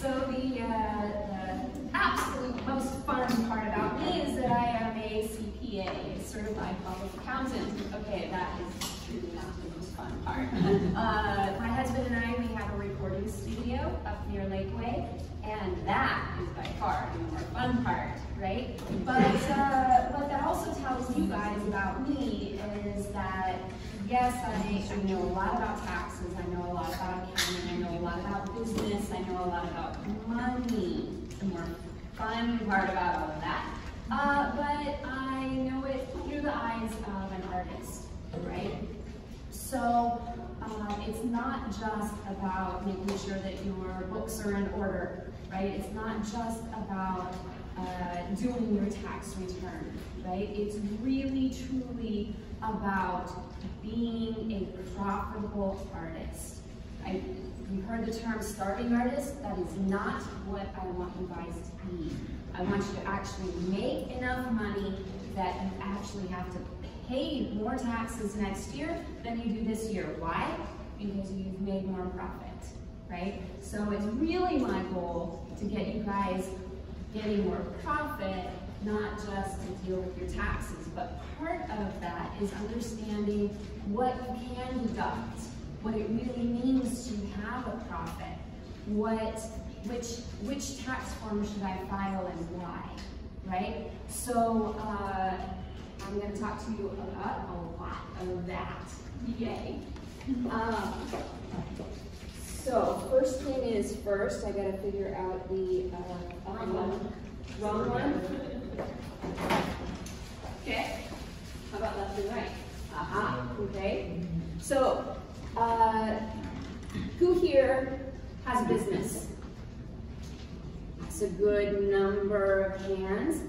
So the, uh, the absolute most fun part about me is that I am a CPA, certified public accountant. Okay, that is truly not the most fun part. Uh, my husband and I, we have a recording studio up near Lakeway, and that is by far the more fun part, right? But, uh, what that also tells you guys about me is that yes, I, I know a lot about taxes, I know a lot about accounting, I know a lot about business, I know a lot about money, the more fun part about all of that. Uh, but I know it through the eyes of an artist, right? So um, it's not just about making sure that your books are in order, right? It's not just about uh, doing your tax return, right? It's really, truly about being a profitable artist. I, you've heard the term starving artist. That is not what I want you guys to be. I want you to actually make enough money that you actually have to pay more taxes next year than you do this year. Why? Because you've made more profit, right? So it's really my goal to get you guys getting more profit, not just to deal with your taxes, but part of that is understanding what you can deduct, what it really means to have a profit, what, which, which tax form should I file and why, right? So uh, I'm going to talk to you about a lot of that. Yay. Um, so first thing is first, I got to figure out the uh, wrong one. Wrong one. Okay. How about left and right? Aha. Okay. So uh, who here has a business? That's a good number of hands.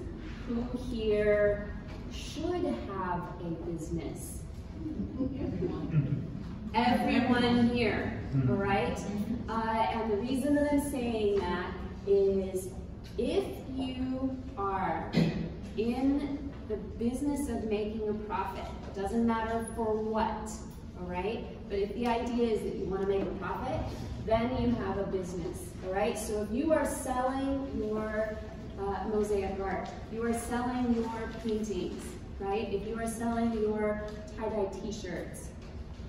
Who here should have a business? Everyone. Everyone here, all right? Uh, and the reason that I'm saying that is if you are in the business of making a profit, it doesn't matter for what, all right? But if the idea is that you want to make a profit, then you have a business, all right? So if you are selling your uh, mosaic art, you are selling your paintings, right? If you are selling your tie-dye t-shirts,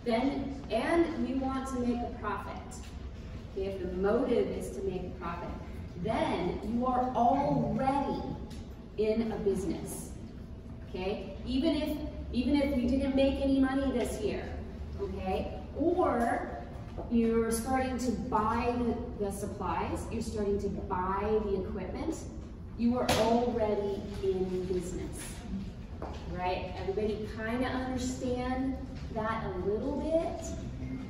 then, and you want to make a profit, okay, if the motive is to make a profit, then you are already in a business, okay? Even if, even if you didn't make any money this year, okay? Or you're starting to buy the, the supplies, you're starting to buy the equipment, you are already in business, right? Everybody kind of understand that a little bit?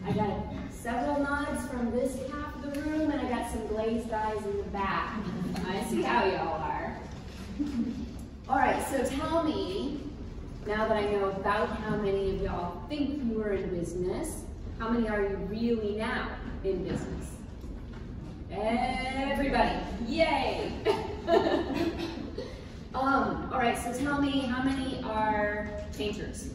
I got several nods from this half of the room, and I got some glazed eyes in the back. I see how y'all are. All right, so tell me, now that I know about how many of y'all think you are in business, how many are you really now in business? Everybody, yay! um, all right, so tell me how many are painters?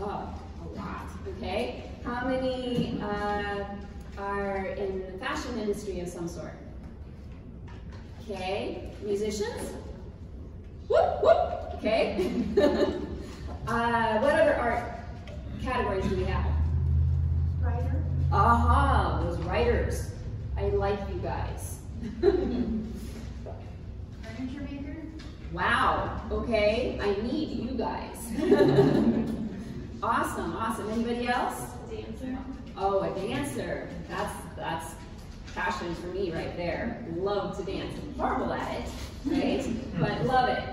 Oh, a lot, okay? How many uh, are in the fashion industry of some sort? Okay, musicians? Whoop, whoop, okay. uh, what other art categories do we have? Writer. Aha, those writers. I like you guys. Furniture maker. Wow, okay, I need you guys. awesome, awesome. Anybody else? Dancer. Oh, a dancer. That's that's passion for me right there. Love to dance. Horrible at it, right? but love it.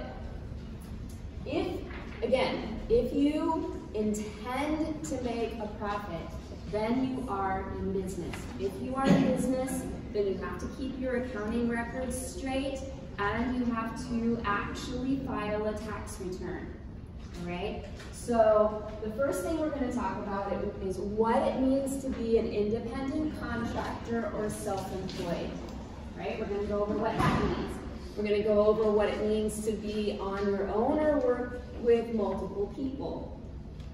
If again, if you intend to make a profit, then you are in business. If you are in business, then you have to keep your accounting records straight and you have to actually file a tax return. All right? So the first thing we're going to talk about is what it means to be an independent contractor or self-employed. Right? We're going to go over what that means. We're going to go over what it means to be on your own or work with multiple people.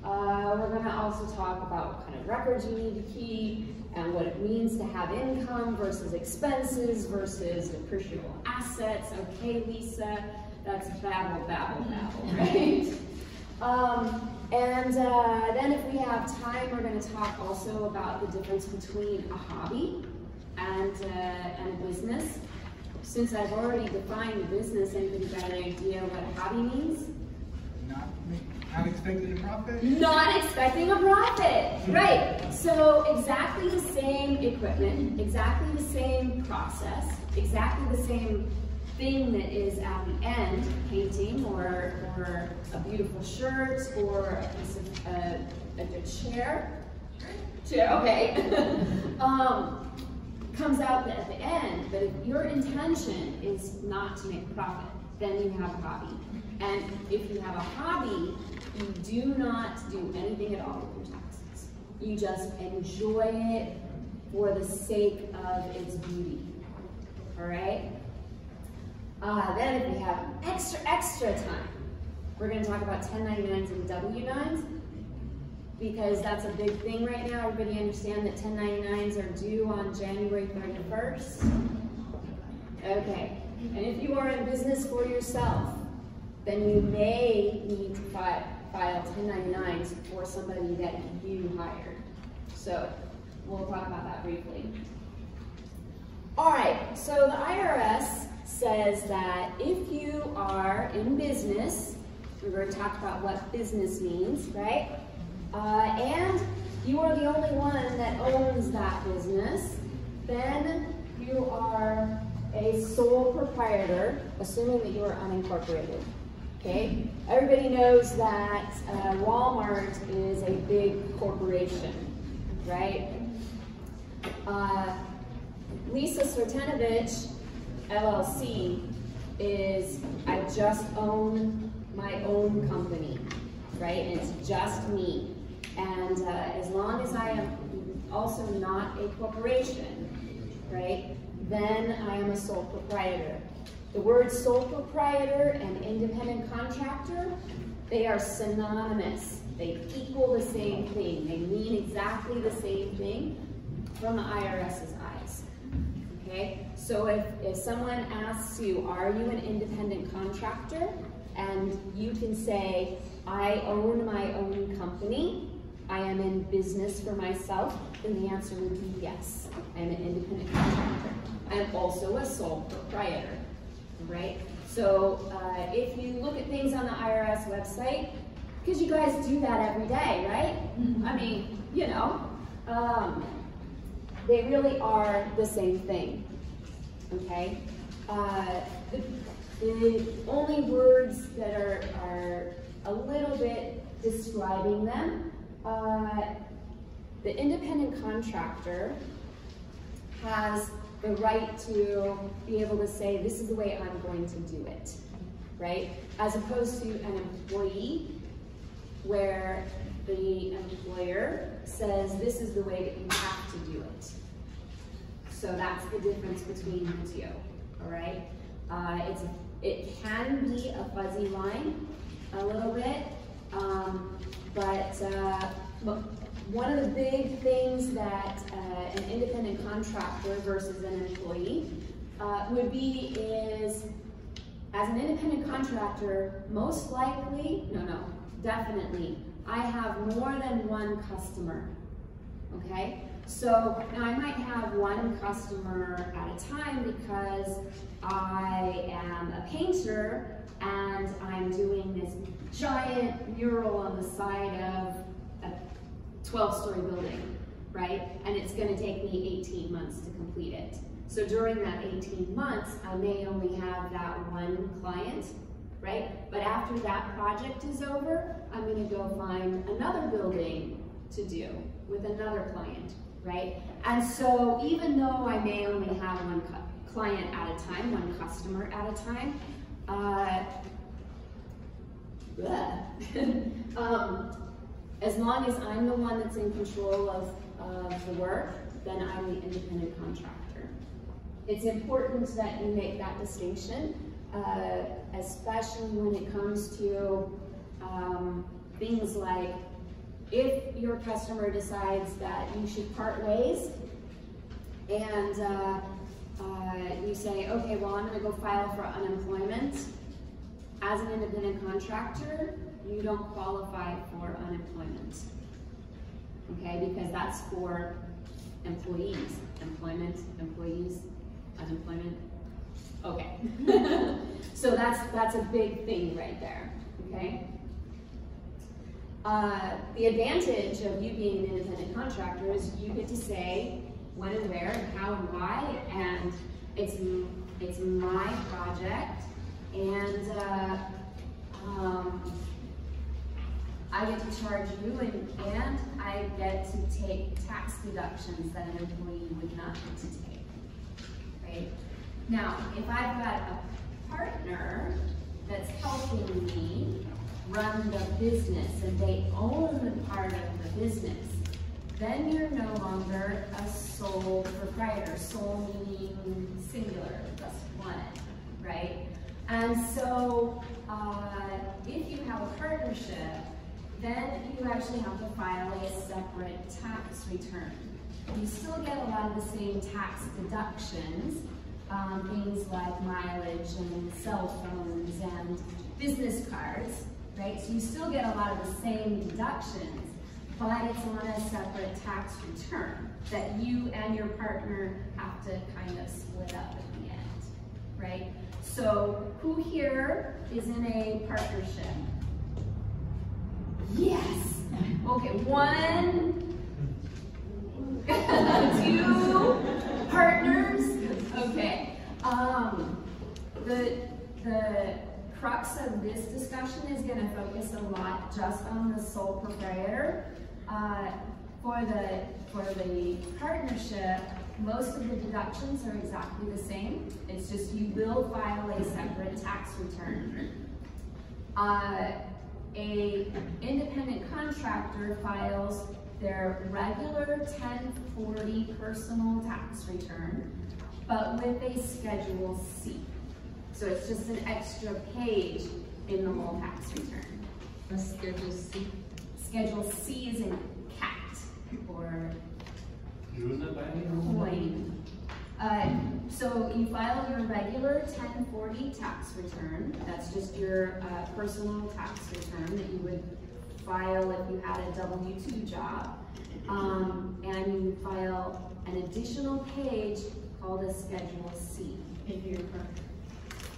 Uh, we're gonna also talk about what kind of records you need to keep and what it means to have income versus expenses versus depreciable assets. Okay, Lisa, that's babble, babble, babble, right? Um, and uh, then if we have time, we're gonna talk also about the difference between a hobby and, uh, and a business. Since I've already defined a business, anybody got an idea what a hobby means? Not, not expecting a profit? Not expecting a profit, right? So exactly the same equipment, exactly the same process, exactly the same thing that is at the end, painting or, or a beautiful shirt or a piece of, uh, a good chair. Chair, okay. um, comes out at the end, but if your intention is not to make profit, then you have a hobby. And if you have a hobby, you do not do anything at all with your taxes. You just enjoy it for the sake of its beauty. All right? Uh, then if we have extra, extra time, we're gonna talk about 1099s and W-9s because that's a big thing right now. Everybody understand that 1099s are due on January 31st? Okay, and if you are in business for yourself, then you may need to fi- file 1099s for somebody that you hired. So we'll talk about that briefly. All right, so the IRS says that if you are in business, we're going to talk about what business means, right? Uh, and you are the only one that owns that business, then you are a sole proprietor, assuming that you are unincorporated. Okay? Everybody knows that uh, Walmart is a big corporation, right? Uh, Lisa Sortanovich LLC is I just own my own company, right? And it's just me. And uh, as long as I am also not a corporation, right, then I am a sole proprietor. The words sole proprietor and independent contractor, they are synonymous. They equal the same thing. They mean exactly the same thing from the IRS's. Okay, so if, if someone asks you, are you an independent contractor? And you can say, I own my own company, I am in business for myself, then the answer would be yes. I am an independent contractor. I am also a sole proprietor, right? So uh, if you look at things on the IRS website, because you guys do that every day, right? I mean, you know, um, they really are the same thing, okay? Uh, the, the only words that are, are a little bit describing them, uh, the independent contractor has the right to be able to say, this is the way I'm going to do it, right? As opposed to an employee where the employer says, this is the way that you have to do it. So that's the difference between the two, all right? Uh, it's, it can be a fuzzy line a little bit, um, but uh, one of the big things that uh, an independent contractor versus an employee uh, would be is, as an independent contractor, most likely, no, no, definitely, I have more than one customer, okay? So now I might have one customer at a time because I am a painter and I'm doing this giant mural on the side of a 12 story building, right? And it's gonna take me 18 months to complete it. So during that 18 months, I may only have that one client, right? But after that project is over, I'm gonna go find another building to do with another client, right? And so even though I may only have one client at a time, one customer at a time, uh, um, as long as I'm the one that's in control of, of the work, then I'm the independent contractor. It's important that you make that distinction, uh, especially when it comes to um, things like if your customer decides that you should part ways and uh, uh, you say, okay, well, I'm gonna go file for unemployment, as an independent contractor, you don't qualify for unemployment. Okay, because that's for employees, employment, employees, unemployment. So that's that's a big thing right there. Okay. Uh, the advantage of you being an independent contractor is you get to say when and where and how and why, and it's it's my project, and uh, um, I get to charge you, and, and I get to take tax deductions that an employee would not get to take. Right? Now, if I've got a partner that's helping me run the business and they own the part of the business, then you're no longer a sole proprietor, sole meaning singular, just one, right? And so uh, if you have a partnership, then you actually have to file a separate tax return. You still get a lot of the same tax deductions, um, things like mileage and cell phones and business cards, right? So you still get a lot of the same deductions, but it's on a separate tax return that you and your partner have to kind of split up at the end, right? So who here is in a partnership? Yes. Okay, one, two partners. Okay. Um, the the crux of this discussion is going to focus a lot just on the sole proprietor. Uh, for the for the partnership, most of the deductions are exactly the same. It's just you will file a separate tax return. Uh, a independent contractor files their regular 1040 personal tax return, but with a Schedule C. So it's just an extra page in the whole tax return. A Schedule C. Schedule C is in cat or Unit coin. Uh, so you file your regular 1040 tax return. That's just your uh, personal tax return that you would file if you had a W-2 job. Um, and you file an additional page called a Schedule C. If you're.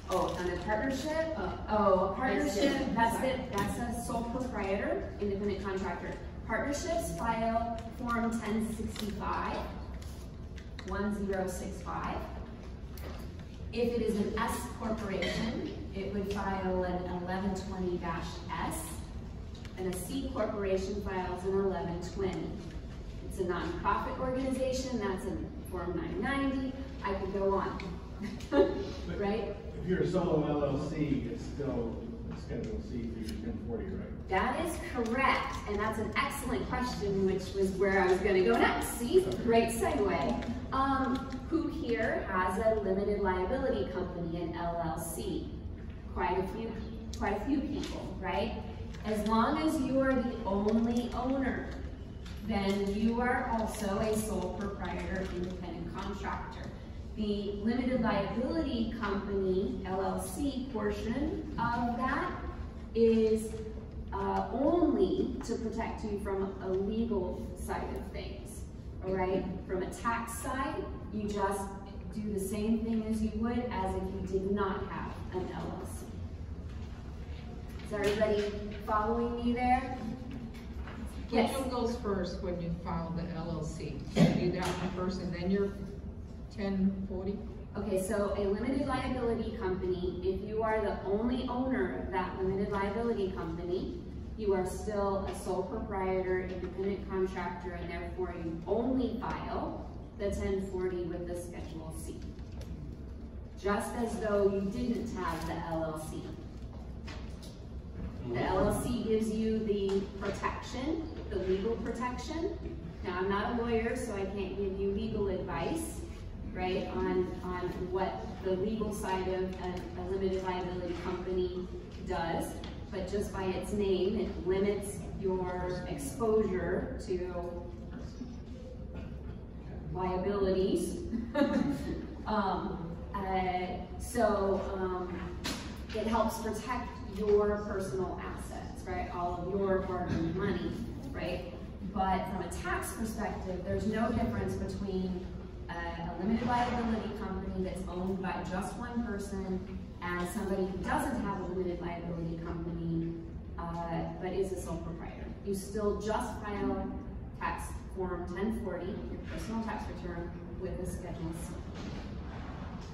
Oh, on a partnership? Oh. Oh, a partnership, that's it, that's a sole proprietor, independent contractor. Partnerships file Form 1065, 1065. If it is an S corporation, it would file an 1120-S, and a C corporation files an 1120. It's a nonprofit organization, that's in Form 990. I could go on, right? If you're a solo LLC, it's still a Schedule C for your ten forty, right? That is correct, and that's an excellent question, which was where I was gonna go next. See, great segue. Um, who here has a limited liability company, an LLC? Quite a few, quite a few people, right? As long as you are the only owner, then you are also a sole proprietor independent contractor. The limited liability company, LLC portion of that is uh, only to protect you from a legal side of things, all right? From a tax side, you just do the same thing as you would as if you did not have an LLC. Is everybody following me there? Which Yes. one goes first when you file the LLC? You do that one first and then your ten forty? Okay, so a limited liability company, if you are the only owner of that limited liability company, you are still a sole proprietor, independent contractor, and therefore you only file the ten forty with the Schedule C. Just as though you didn't have the LLC. The LLC gives you the protection, the legal protection. Now, I'm not a lawyer, so I can't give you legal advice, right, on, on what the legal side of a, a limited liability company does. but just by its name, it limits your exposure to liabilities. um, uh, so um, it helps protect your personal assets, right? All of your hard-earned money, right? But from a tax perspective, there's no difference between uh, a limited liability company that's owned by just one person and somebody who doesn't have a limited liability company uh, but is a sole proprietor. You still just file tax form 1040, your personal tax return, with the Schedule C.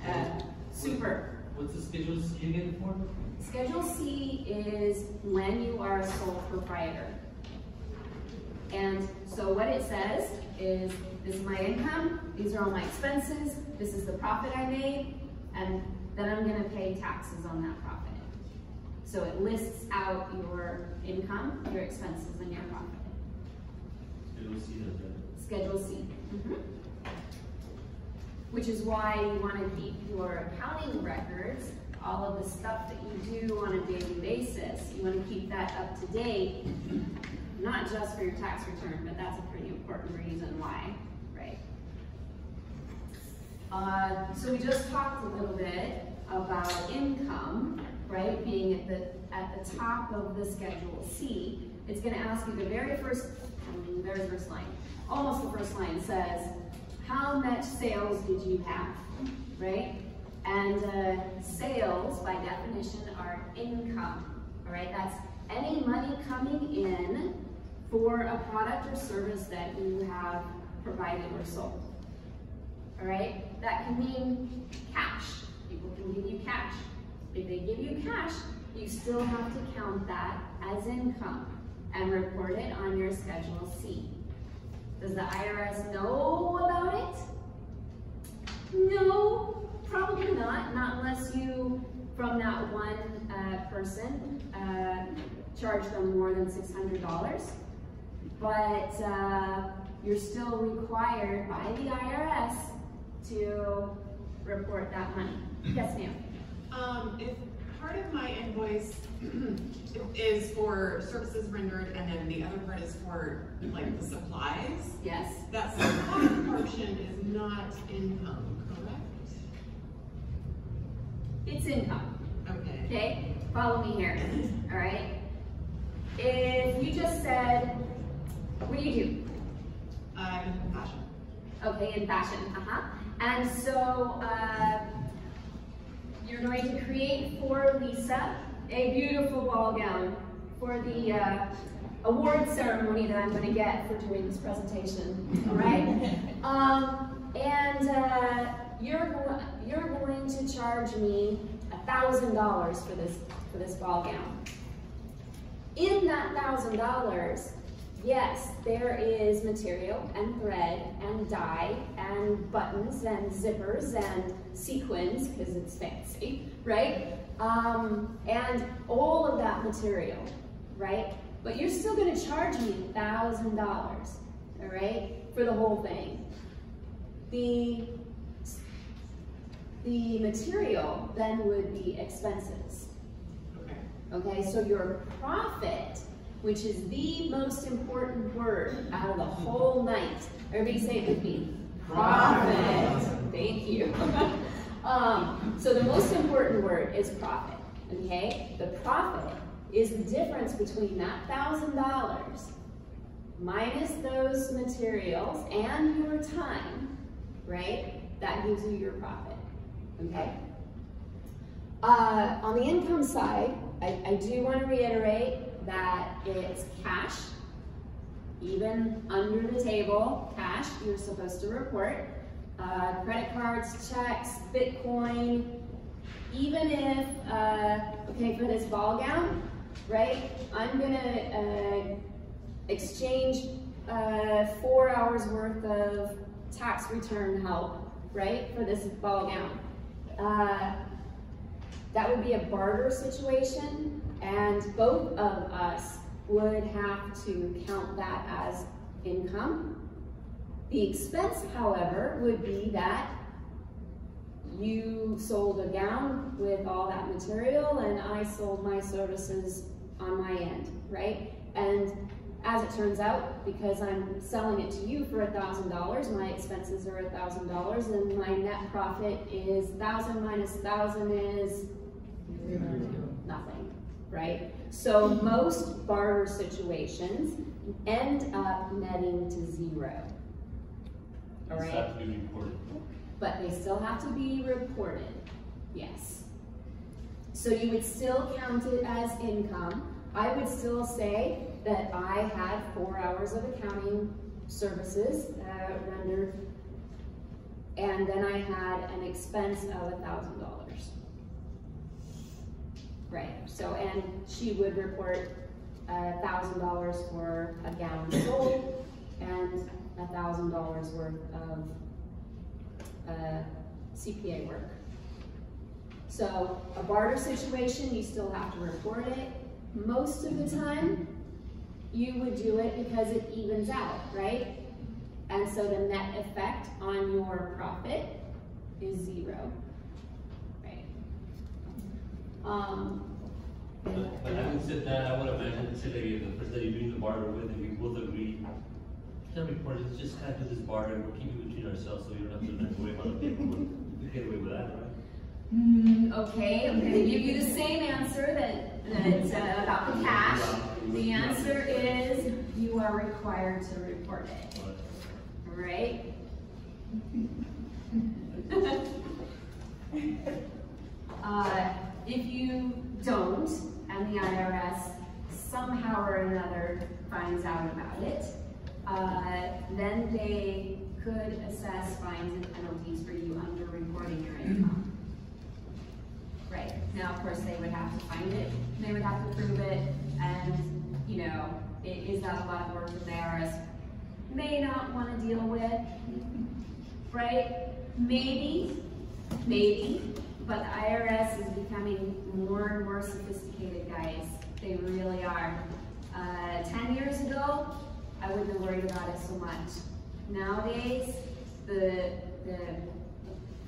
Uh, super. What's the schedule C again for? Schedule C is when you are a sole proprietor. And so what it says is, this is my income, these are all my expenses, this is the profit I made, and then I'm gonna pay taxes on that profit. So it lists out your income, your expenses, and your profit. Schedule C does that. Schedule C. Mhm. Which is why you want to keep your accounting records, all of the stuff that you do on a daily basis, you want to keep that up to date, not just for your tax return, but that's a pretty important reason why, right? Uh, so we just talked a little bit about income, right, being at the, at the top of the Schedule C. It's gonna ask you the very first, mean, very first line, almost the first line says, how much sales did you have, right? And uh, sales, by definition, are income, all right? That's any money coming in for a product or service that you have provided or sold, all right? That can mean cash. People can give you cash. If they give you cash, you still have to count that as income and report it on your Schedule C. Does the IRS know about it? No, probably not, not unless you, from that one uh, person, uh, charge them more than $600. But uh, you're still required by the IRS to report that money. Yes, ma'am. Um, if part of my invoice is for services rendered and then the other part is for like the supplies, Yes. that supply portion is not income, correct? It's income. Okay. Okay, follow me here, all right? If you just said, what do you do? I'm in fashion. Okay, in fashion, uh-huh. And so, uh, you're going to create for Lisa a beautiful ball gown for the uh, award ceremony that I'm going to get for doing this presentation, all right? um, and uh, you're, you're going to charge me $1,000 for this, for this ball gown. In that $1,000, yes, there is material and thread and dye and buttons and zippers and sequins, because it's fancy, right? Um, and all of that material, right? But you're still gonna charge me $1,000, all right, for the whole thing. The, the material then would be expenses. Okay. Okay, so your profit, which is the most important word out of the whole night. Everybody say it with me. Profit. Thank you. um, so the most important word is profit. Okay, the profit is the difference between that thousand dollars minus those materials and your time, right? That gives you your profit. Okay. Uh, on the income side, I, I do want to reiterate that it's cash, even under the table, cash, you're supposed to report. Uh, credit cards, checks, Bitcoin, even if, uh, okay, for this ball gown, right, I'm gonna uh, exchange uh, four hours worth of tax return help, right, for this ball gown. Uh, that would be a barter situation, and both of us would have to count that as income. The expense, however, would be that you sold a gown with all that material and I sold my services on my end, right? And as it turns out, because I'm selling it to you for a thousand dollars, my expenses are a thousand dollars, and my net profit is thousand minus thousand is nothing, right? So most barter situations end up netting to zero. All right. Have to be reported. but they still have to be reported, yes. So you would still count it as income. I would still say that I had four hours of accounting services uh, rendered, and then I had an expense of a thousand dollars. Right, so, and she would report a thousand dollars for a gallon sold and a thousand dollars worth of uh, CPA work. So a barter situation, you still have to report it. Most of the time, you would do it because it evens out, right? And so the net effect on your profit is zero? Um, But, but having said that, I would imagine, say that the person that you're doing the barter with, and we both agree, can't report it, just kind of do this barter, we're keeping it between ourselves, so you don't have to worry about the paperwork. You get away with that, right? Mm, okay, I'm gonna give you the same answer that, that, uh, about the cash. The answer is you are required to report it, But- alright? Uh, if you don't, and the IRS somehow or another finds out about it, uh, then they could assess fines and penalties for you under reporting your income. Right, now, of course, they would have to find it, they would have to prove it, and, you know, i- is that a lot of work that the IRS may not wanna deal with? Right? Maybe, maybe, but the IRS is becoming more and more sophisticated, guys. They really are. Uh, ten years ago, I wouldn't have worried about it so much. Nowadays, the, the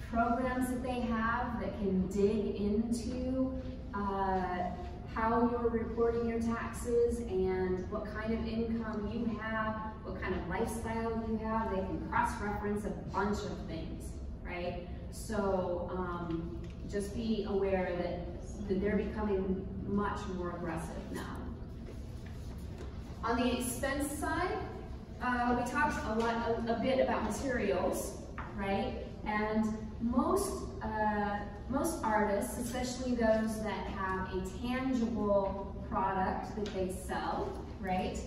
programs that they have that can dig into, uh, how you're reporting your taxes and what kind of income you have, what kind of lifestyle you have, they can cross-reference a bunch of things, right? So, um, just be aware that, that they're becoming much more aggressive now. On the expense side, uh, we talked a lot, a, a bit about materials, right? And most, uh, most artists, especially those that have a tangible product that they sell, right?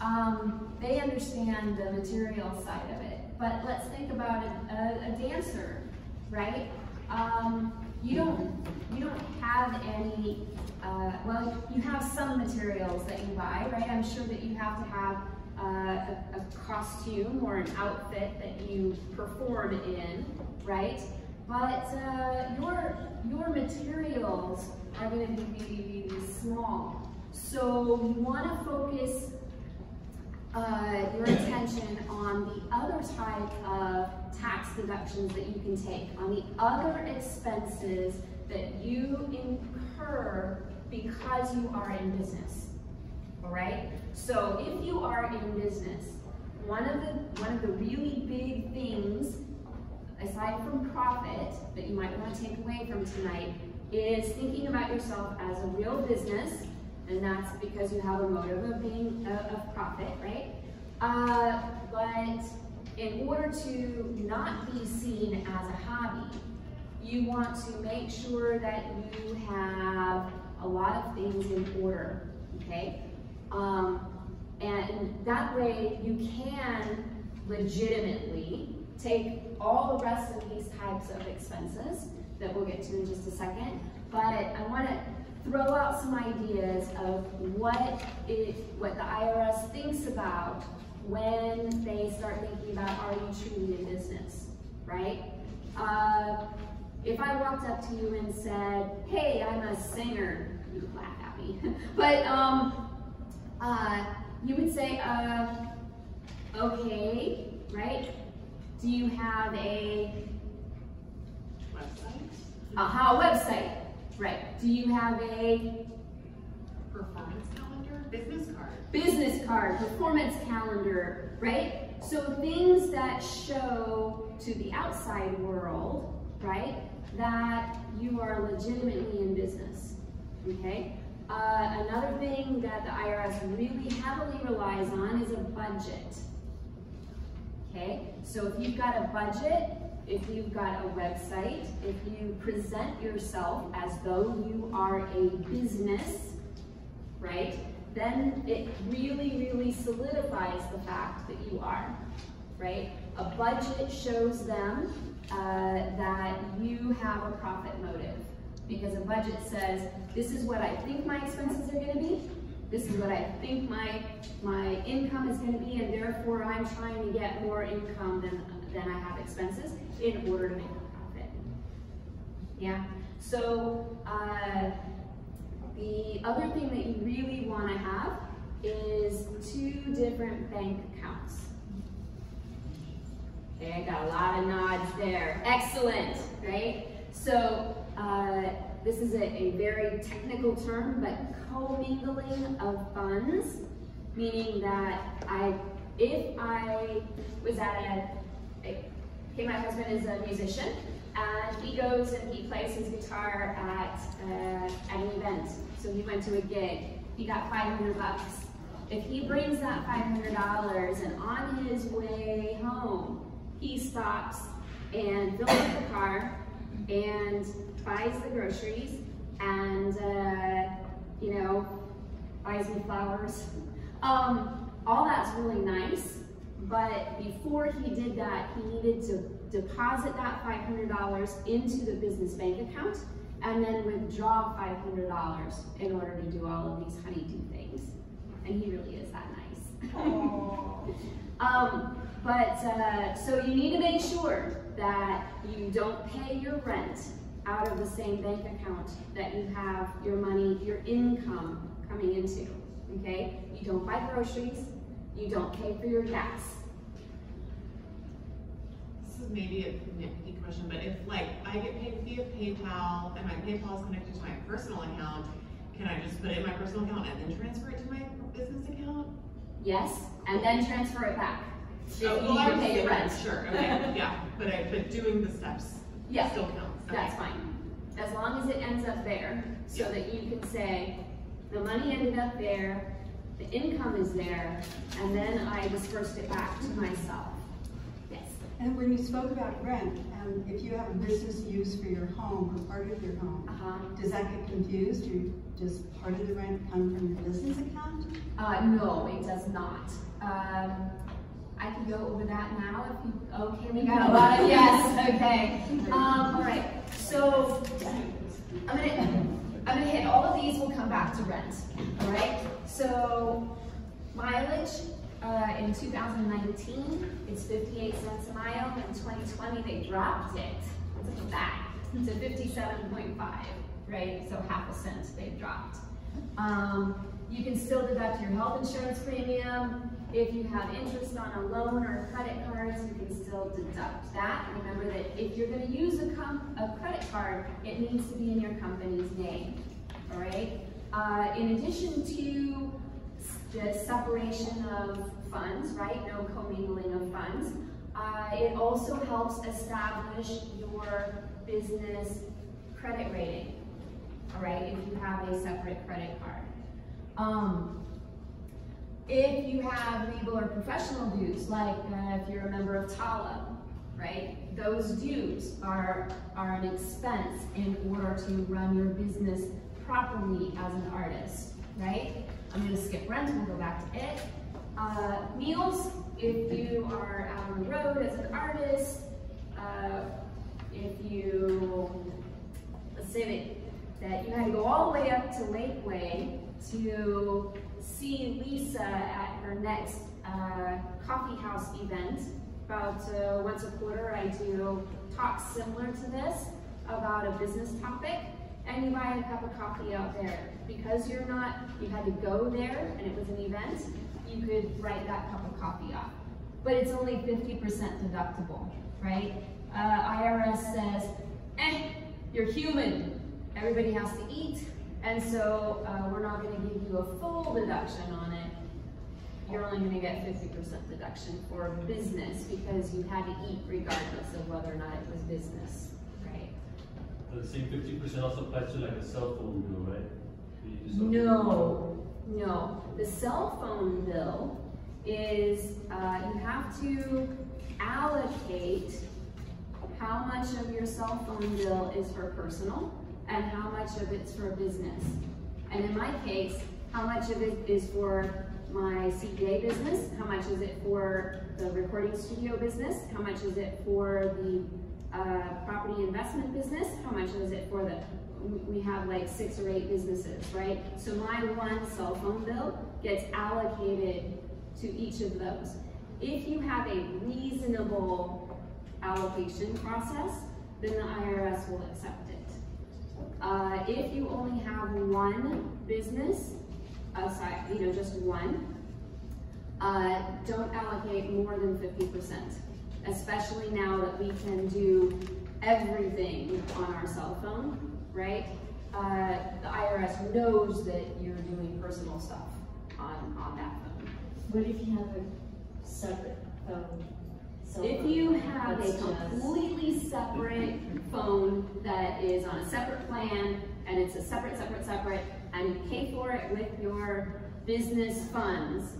Um, they understand the material side of it. But let's think about a, a, a dancer, right? Um, you don't, you don't have any, uh, well, you have some materials that you buy, right? I'm sure that you have to have uh, a, a costume or an outfit that you perform in, right? But uh, your your materials are going to be really, really small. So you want to focus uh, your attention on the other type of tax deductions that you can take, on the other expenses that you incur because you are in business. All right? So if you are in business, one of the one of the really big things, aside from profit, that you might want to take away from tonight, is thinking about yourself as a real business, and that's because you have a motive of being uh, of profit, right? Uh, but in order to not be seen as a hobby, you want to make sure that you have a lot of things in order, okay? Um, and that way you can legitimately take all the rest of these types of expenses that we'll get to in just a second, but I want to throw out some ideas of what it, what the IRS thinks about when they start thinking about are you truly in business, right? Uh, if I walked up to you and said, hey, I'm a singer, you would laugh at me. but um, uh, you would say, uh, okay, right? Do you have a, Website? aha, website? Right. Do you have a Performance calendar, business card. business card, performance calendar, right? So things that show to the outside world, right, that you are legitimately in business, okay? Uh, another thing that the IRS really heavily relies on is a budget. Okay, so if you've got a budget, if you've got a website, if you present yourself as though you are a business, right? Then it really, really solidifies the fact that you are, right? A budget shows them uh, that you have a profit motive because a budget says, this is what I think my expenses are gonna be, this is what I think my, my income is gonna be, and therefore I'm trying to get more income than, than I have expenses in order to make a profit. Yeah, so, uh, the other thing that you really want to have is two different bank accounts. Okay, I got a lot of nods there. Excellent, right? So uh, this is a, a very technical term, but commingling of funds, meaning that I, if I was at a, a okay, my husband is a musician, and he goes and he plays his guitar at, uh, at an event. So he went to a gig, he got 500 bucks. If he brings that $500 and on his way home, he stops and fills up the car and buys the groceries and, uh, you know, buys me flowers. Um, all that's really nice, but before he did that, he needed to deposit that $500 into the business bank account and then withdraw $500 in order to do all of these honeydew things. And he really is that nice. um, but, uh, so you need to make sure that you don't pay your rent out of the same bank account that you have your money, your income coming into, okay? You don't buy groceries, you don't pay for your gas. This is maybe a nitpicky question, but if like I get paid via PayPal and my PayPal is connected to my personal account, can I just put it in my personal account and then transfer it to my business account? Yes, and then transfer it back. If oh, you Oh, need well, pay your rent. Sure, okay, yeah, but I, but doing the steps Yeah, still counts. Okay. That's fine. As long as it ends up there, so Yeah. that you can say, the money ended up there, the income is there, and then I dispersed it back to myself. Yes. And when you spoke about rent, um, if you have a business use for your home or part of your home, Uh-huh. does that get confused? You, does part of the rent come from your business account? Uh, no, it does not. Um, I can go over that now if you, okay, we got a lot of yes, okay. Um, all right, so I'm gonna, I'm gonna hit, all of these we'll come back to rent, all right? So mileage, uh, in 2019, it's 58 cents a mile. In 2020, they dropped it, that, to 57.5, right? So half a cent they've dropped. Um, you can still deduct your health insurance premium. If you have interest on a loan or credit cards, you can still deduct that. Remember that if you're gonna use a, a credit card, it needs to be in your company's name, all right? Uh, in addition to the separation of funds, right, no commingling of funds, uh, it also helps establish your business credit rating, all right, if you have a separate credit card. Um, if you have legal or professional dues, like uh, if you're a member of TALA, right? Those dues are, are an expense in order to run your business properly as an artist, right? I'm gonna skip rent, we'll go back to it. Uh, meals, if you are out on the road as an artist, uh, if you, let's say that, that you had to go all the way up to Lakeway to see Lisa at her next uh, coffee house event. About uh, once a quarter, I do talks similar to this about a business topic, and you buy a cup of coffee out there. Because you're not, you had to go there and it was an event, you could write that cup of coffee off. But it's only 50% deductible, right? Uh, IRS says, eh, you're human. Everybody has to eat, And so, uh, we're not gonna give you a full deduction on it. You're only gonna get fifty percent deduction for business because you had to eat regardless of whether or not it was business, right? The same fifty percent also applies to like a cell phone bill, right? You use cell phone. No, no. The cell phone bill is, uh, you have to allocate how much of your cell phone bill is for personal and how much of it's for business. And in my case, how much of it is for my CPA business? How much is it for the recording studio business? How much is it for the uh, property investment business? How much is it for the, we- have like six or eight businesses, right? So my one cell phone bill gets allocated to each of those. If you have a reasonable allocation process, then the IRS will accept. Uh, if you only have one business, aside, you know, just one, uh, don't allocate more than fifty percent. Especially now that we can do everything on our cell phone, right? Uh, the IRS knows that you're doing personal stuff on, on that phone. What if you have a separate phone? If you have a completely separate phone that is on a separate plan, and it's a separate, separate, separate, and you pay for it with your business funds,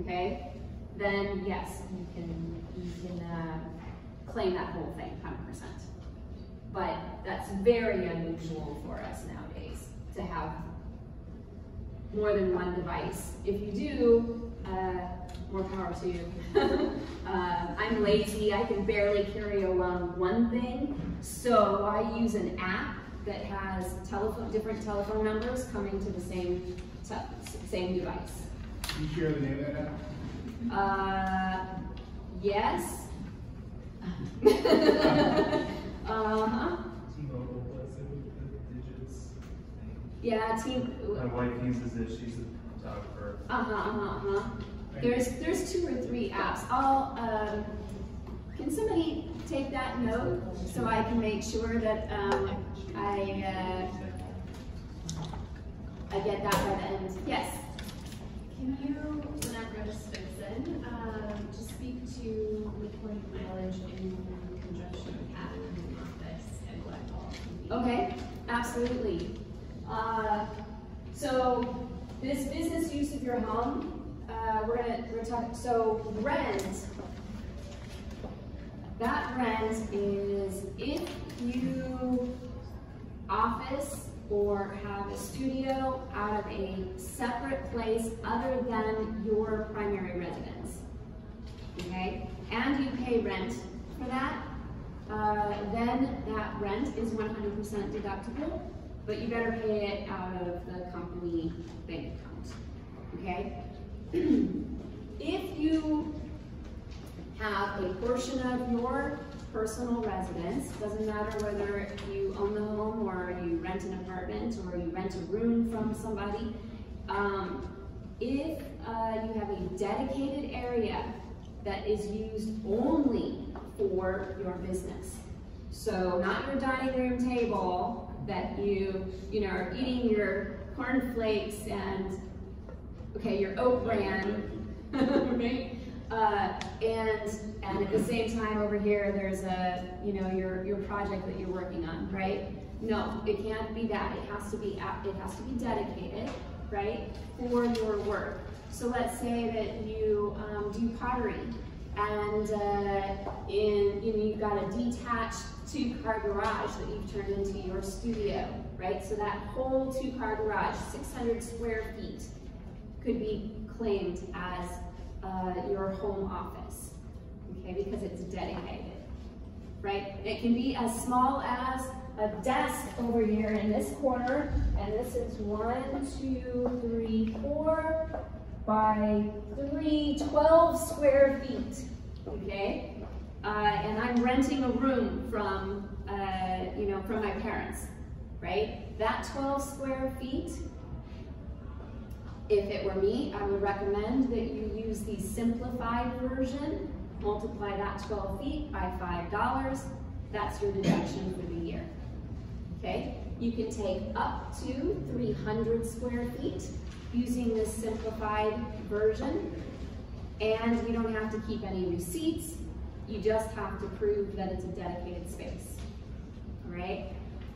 okay? Then yes, you can, you can, uh, claim that whole thing, hundred percent. But that's very unusual for us nowadays, to have more than one device. If you do, uh, more power to you. uh, I'm lazy, I can barely carry around one thing, so I use an app that has telephone, different telephone numbers coming to the same, same device. Can you share the name of that app? Uh, yes. uh-huh. T-Mobile was it with the digits thing? Yeah, team, My wife uses it, she's a photographer. Uh-huh, uh-huh, uh-huh. There's, there's two or three apps. I'll, um, can somebody take that note so I can make sure that, um, I, uh, I get that by the end? Yes. Can you, whenever this fits in, um, just speak to the point of mileage in conjunction with having an office and what all can be? Okay, absolutely. Uh, so this business use of your home, uh, we're gonna, we're talking, so rent. That rent is if you office or have a studio out of a separate place other than your primary residence. Okay, and you pay rent for that, uh, then that rent is one hundred percent deductible, but you better pay it out of the company bank account, okay? If you have a portion of your personal residence, doesn't matter whether you own the home or you rent an apartment or you rent a room from somebody, um, if uh, you have a dedicated area that is used only for your business. So not your dining room table that you, you know, are eating your cornflakes and, okay, your oat bran, right? Uh, and, and at the same time over here, there's a, you know, your, your project that you're working on, right? No, it can't be that. It has to be, it has to be dedicated, right, for your work. So let's say that you um, do pottery and uh, in, you know, you've got a detached two-car garage that you've turned into your studio, right? So that whole two-car garage, 600 square feet, could be claimed as uh, your home office, okay, because it's dedicated, right? It can be as small as a desk over here in this corner, and this is one, two, three, four by 312 square feet, okay? Uh, and I'm renting a room from, uh, you know, from my parents, right? That 12 square feet if it were me, I would recommend that you use the simplified version, multiply that 12 feet by $5. That's your deduction for the year. Okay? You can take up to 300 square feet using this simplified version. And you don't have to keep any receipts. You just have to prove that it's a dedicated space. All right?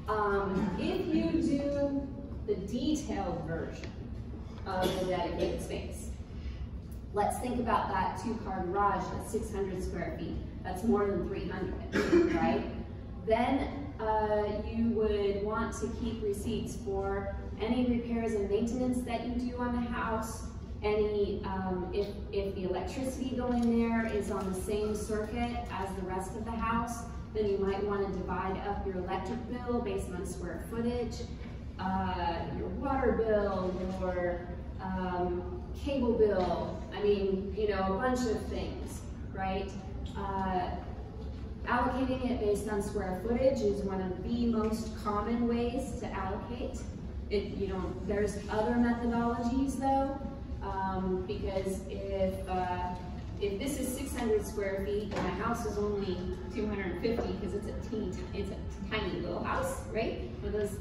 Um, if you do the detailed version of the dedicated space, let's think about that two-car garage that's 600 square feet. That's more than 300, right? Then uh, you would want to keep receipts for any repairs and maintenance that you do on the house, any, um, if, if the electricity going there is on the same circuit as the rest of the house, then you might want to divide up your electric bill based on square footage, uh, your water bill, your um, cable bill, I mean, you know, a bunch of things, right? Uh, allocating it based on square footage is one of the most common ways to allocate. It, you know, there's other methodologies though, um, because if uh, if this is 600 square feet and my house is only 250 because it's a teeny, it's a tiny little house, right? With those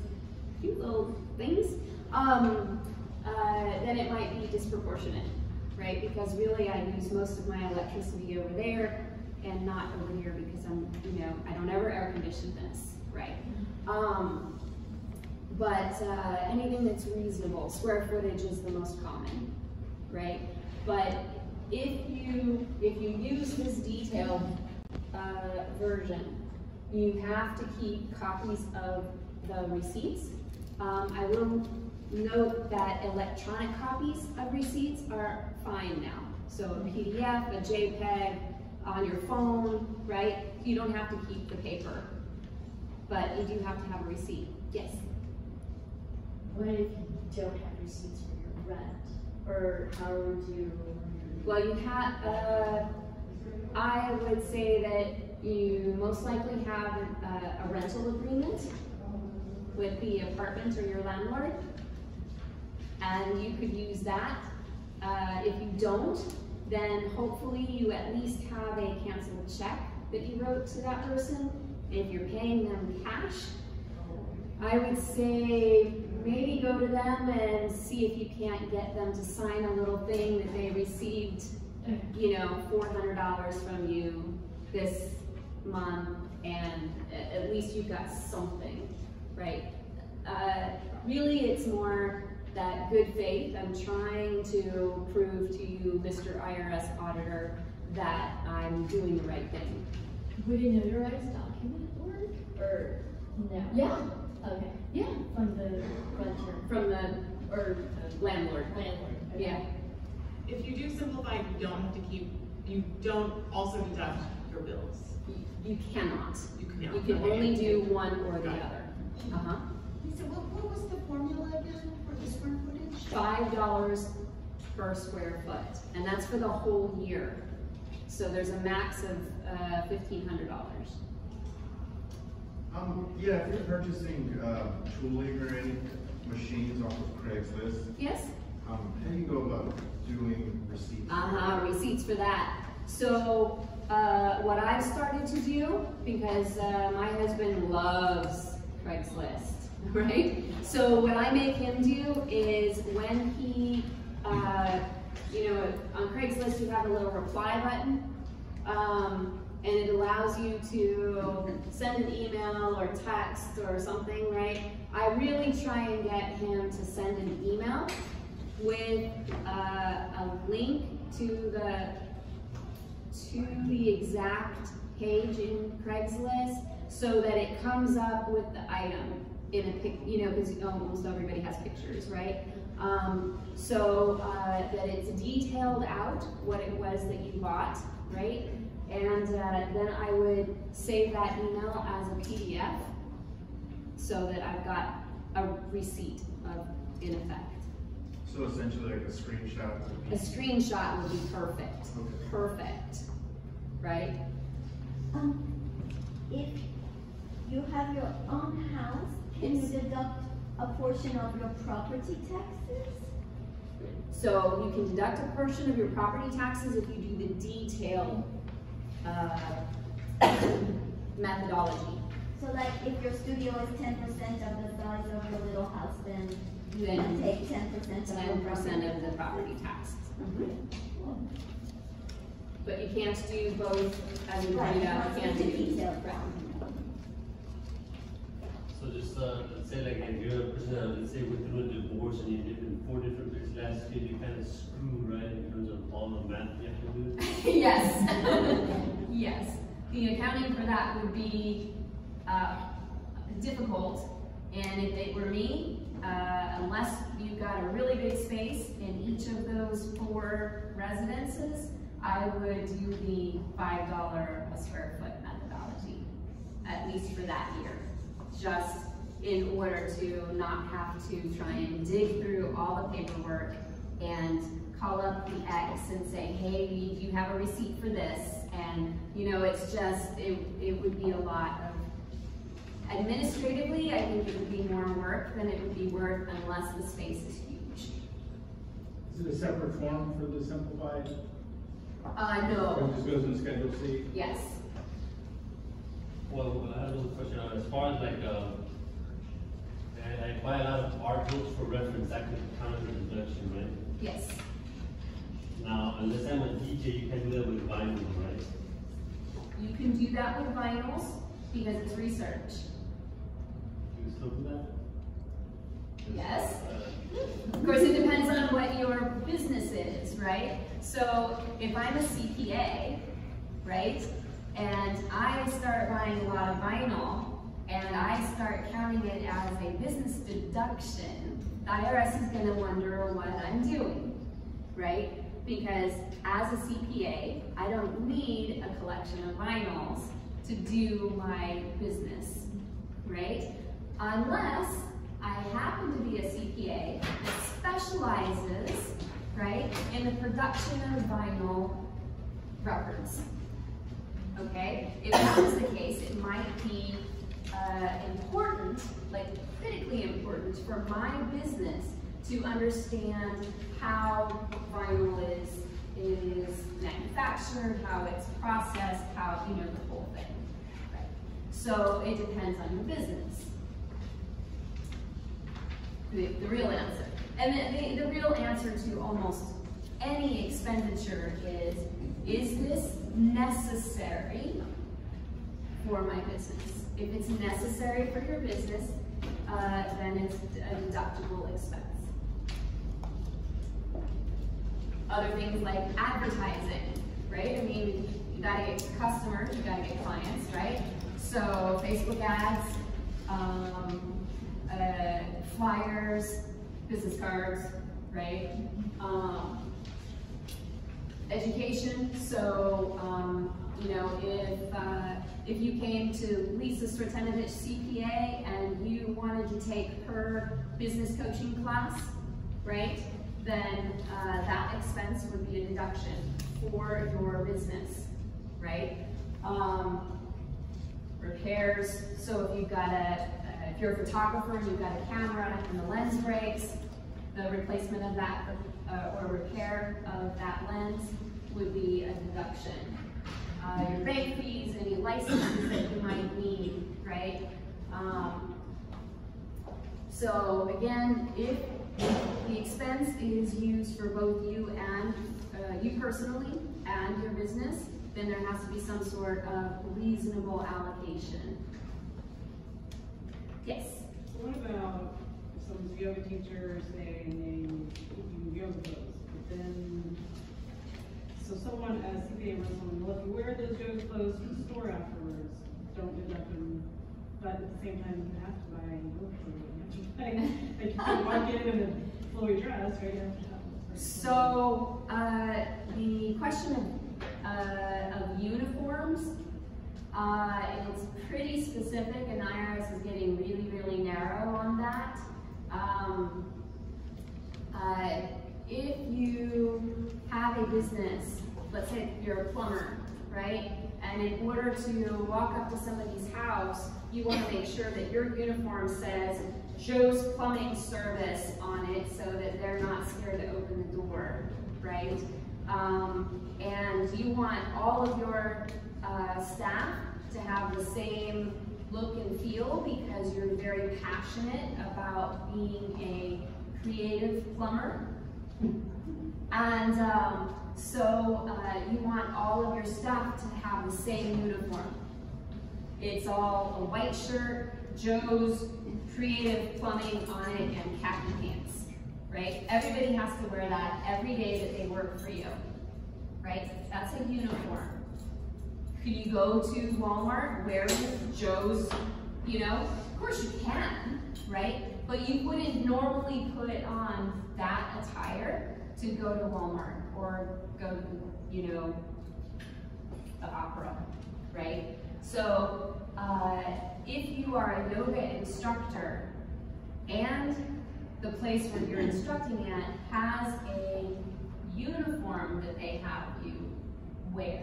cute little things, um, uh, then it might be disproportionate, right? Because really I use most of my electricity over there and not over here because I'm, you know, I don't ever air condition this, right? Um, but uh, anything that's reasonable, square footage is the most common, right? But if you if you use this detailed uh, version, you have to keep copies of the receipts. Um, I will note that electronic copies of receipts are fine now. So a PDF, a JPEG, on your phone, right? You don't have to keep the paper, but you do have to have a receipt. Yes? What if you don't have receipts for your rent? Or how would you? Well, you have, uh, I would say that you most likely have a, a rental agreement with the apartment or your landlord. And you could use that. Uh, if you don't, then hopefully you at least have a canceled check that you wrote to that person. If you're paying them cash, I would say maybe go to them and see if you can't get them to sign a little thing that they received, you know, $400 from you this month and at least you've got something, right? Uh, really, it's more that good faith. I'm trying to prove to you, Mr. IRS auditor, that I'm doing the right thing. Would a notarized document work? Or no? Yeah, Okay. yeah, From the renter from the, or landlord. landlord. okay. Yeah, If you do simplify, you don't have to keep, you don't also deduct your bills. You- you cannot. You can. You can only do one or the other. Uh-huh. Lisa, what, what was the formula again for the square footage? Five dollars per square foot, and that's for the whole year. So there's a max of uh, fifteen hundred dollars. Um, yeah, if you're purchasing, uh, tooling or any machines off of Craigslist, Yes? um, how do you go about doing receipts? Uh-huh, receipts for that. So, uh, what I've started to do, because, uh, my husband loves Craigslist, right? So what I make him do is when he, uh, you know, on Craigslist, you have a little reply button. Um, and it allows you to send an email or text or something, right? I really try and get him to send an email with uh, a link to the to the exact page in Craigslist so that it comes up with the item in a pic, you know, because almost everybody has pictures, right? Um, so uh, that it's detailed out what it was that you bought, right? And uh, then I would save that email as a PDF so that I've got a receipt of, in effect. So essentially like a screenshot A of the screenshot would be perfect, Okay. perfect, right? Um, if you have your own house, can you deduct a portion of your property taxes? So you can deduct a portion of your property taxes if you do the detailed uh, methodology. So like if your studio is ten percent of the size of your little house, then you Then can take ten percent of the ten percent property. of the property tax. But you can't do both, as you Right, pointed out, you can't it's a do. So just, uh, let's say like if you're a person, that, let's say went through a divorce and you lived in four different places last year, you kind of screwed, right, in terms of all the math you have to do. Yes, yes. The accounting for that would be, uh, difficult, and if it were me, uh, unless you've got a really big space in each of those four residences, I would do the five dollar a square foot methodology, at least for that year. Just in order to not have to try and dig through all the paperwork and call up the X and say, hey, do you have a receipt for this? And, you know, it's just, it, it would be a lot of, administratively, I think it would be more work than it would be worth unless the space is huge. Is it a separate form for the simplified? Uh, Or no, it just goes in Schedule C? yes. Well, I have a question on as far as like, um, and I buy a lot of art books for reference, that could count as a deduction, right? Yes, Now, unless I'm a DJ, you can do that with vinyl, right? you can do that with vinyls because it's research. Do you still do that? Yes. Of course, it depends on what your business is, right? So if I'm a CPA, right, and I start buying a lot of vinyl, and I start counting it as a business deduction, the IRS is gonna wonder what I'm doing, right? Because as a CPA, I don't need a collection of vinyls to do my business, right? Unless I happen to be a CPA that specializes, right, in the production of vinyl records. Okay? If that was the case, it might be uh, important, like critically important for my business to understand how vinyl is is manufactured, how it's processed, how, you know, the whole thing. Right? So it depends on your business. The, the real answer. And the, the, the real answer to almost any expenditure is, is this necessary for my business? If it's necessary for your business, uh, then it's a deductible expense. Other things like advertising, right? I mean, you gotta get customers, you gotta get clients, right? So Facebook ads, um, uh, flyers, business cards, right? Um, education, so, um, you know, if, uh, if you came to Lisa Stratanovich CPA and you wanted to take her business coaching class, right? Then, uh, that expense would be a deduction for your business, right? Um, repairs, so if you've got a, uh, if you're a photographer and you've got a camera and the lens breaks, the replacement of that, uh, or repair of that lens would be a deduction. Uh, your bank fees, any licenses that you might need, right? Um, so again, if the expense is used for both you and, uh, you personally and your business, then there has to be some sort of reasonable allocation. Yes? What about someone's yoga teacher saying they do yoga clothes, but then, so someone, as CPA runs someone, well, if you wear those yoga clothes to the store afterwards, don't deduct them, but at the same time, you have to buy yoga Like, you can walk in a flowy dress, right, have. So, uh, the question of, uh, of uniforms, uh, it's pretty specific and IRS is getting really, really narrow on that. Um, uh, if you have a business, let's say you're a plumber, right? And in order to walk up to somebody's house, you want to make sure that your uniform says Joe's Plumbing Service on it so that they're not scared to open the door, right? Um, and you want all of your uh, staff to have the same look and feel because you're very passionate about being a creative plumber. And um, so uh, you want all of your staff to have the same uniform. It's all a white shirt, Joe's creative plumbing on it, and khaki pants, right? Everybody has to wear that every day that they work for you, right? That's a uniform. Could you go to Walmart wearing Joe's, you know? Of course you can, right? But you wouldn't normally put on that attire to go to Walmart or go to, you know, the opera, right? So uh, if you are a yoga instructor and the place where you're instructing at has a uniform that they have you wear,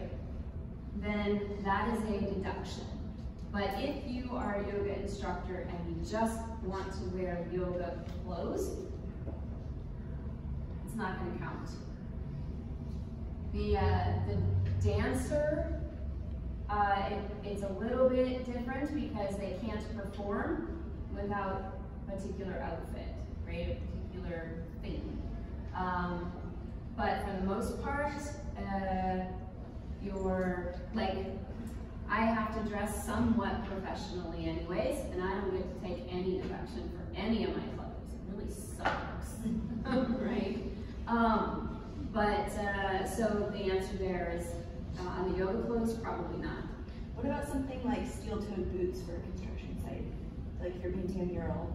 then that is a deduction. But if you are a yoga instructor and you just want to wear yoga clothes, it's not going to count. The, uh, the dancer, uh, it, it's a little bit different because they can't perform without a particular outfit, right? A particular thing. Um, but for the most part, uh, you're like, I have to dress somewhat professionally anyways, and I don't get to take any deduction for any of my clothes. It really sucks, right? Um, but, uh, so the answer there is, uh, on the yoga clothes, probably not. What about something like steel-toed boots for a construction site? Like if you're painting a mural?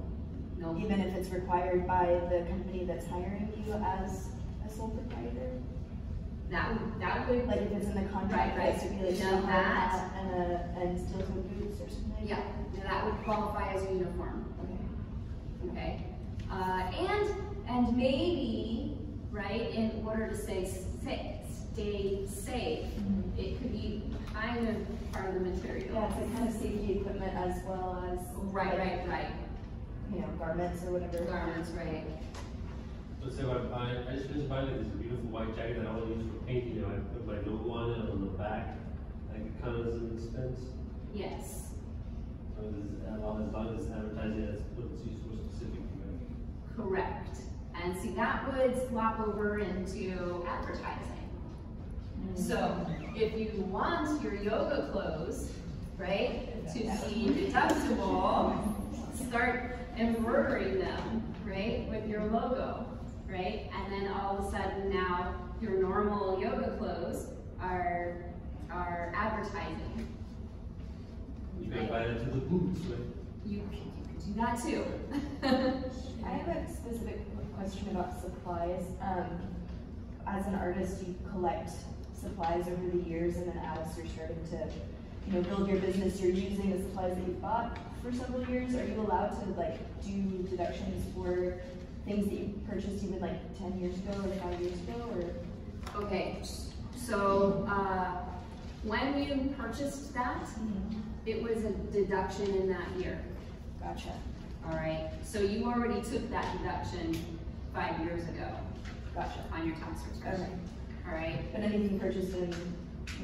No. Even if it's required by the company that's hiring you as a sole proprietor? That would, that would. Like if it's in the contract, Right, has to be right. like Now that- and a, and steel-toed boots or something? Yeah, that would qualify as a uniform. Okay. Okay. Uh, and and maybe right in order to say stay, stay safe, mm-hmm. it could be kind of part of the material. Yeah, it's like kind of safety equipment as well as. Right, like, right, right. You know, garments or whatever. Garments, right. Let's say uh, I buy, I just finished buying this beautiful white jacket that I want to use for painting, you know, I put my logo on it on the back, like it counts as an expense. Yes. As long as, as long as advertising that's what it's used for specifically, right? Correct. And see, that would flop over into advertising. So if you want your yoga clothes, right, to be deductible, start embroidering them, right, with your logo, right? And then all of a sudden now your normal yoga clothes are are advertising. You can buy it to the boots, right? You, c- you could do that too. I have a specific question about supplies. Um, as an artist, you collect supplies over the years, and then as you're starting to, you know, build your business, you're using the supplies that you bought for several years. Are you allowed to like do deductions for things that you purchased even like ten years ago or five years ago, or? Okay, so uh, when you purchased that, it was a deduction in that year. Gotcha. All right, so you already took that deduction five years ago Gotcha. on your tax return. Okay. All right, But anything purchased in?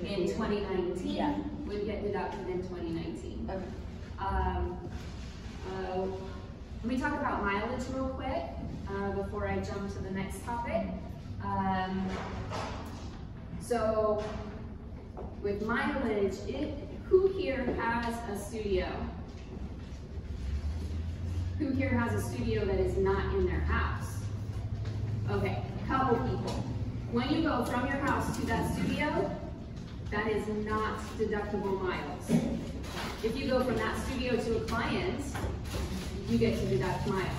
in 2019 Yeah. would get deducted in 2019. Okay. Um, uh, let me talk about mileage real quick uh, before I jump to the next topic. Um, so, with mileage, it, who here has a studio? Who here has a studio that is not in their house? Okay, a couple people. When you go from your house to that studio, that is not deductible miles. If you go from that studio to a client, you get to deduct miles.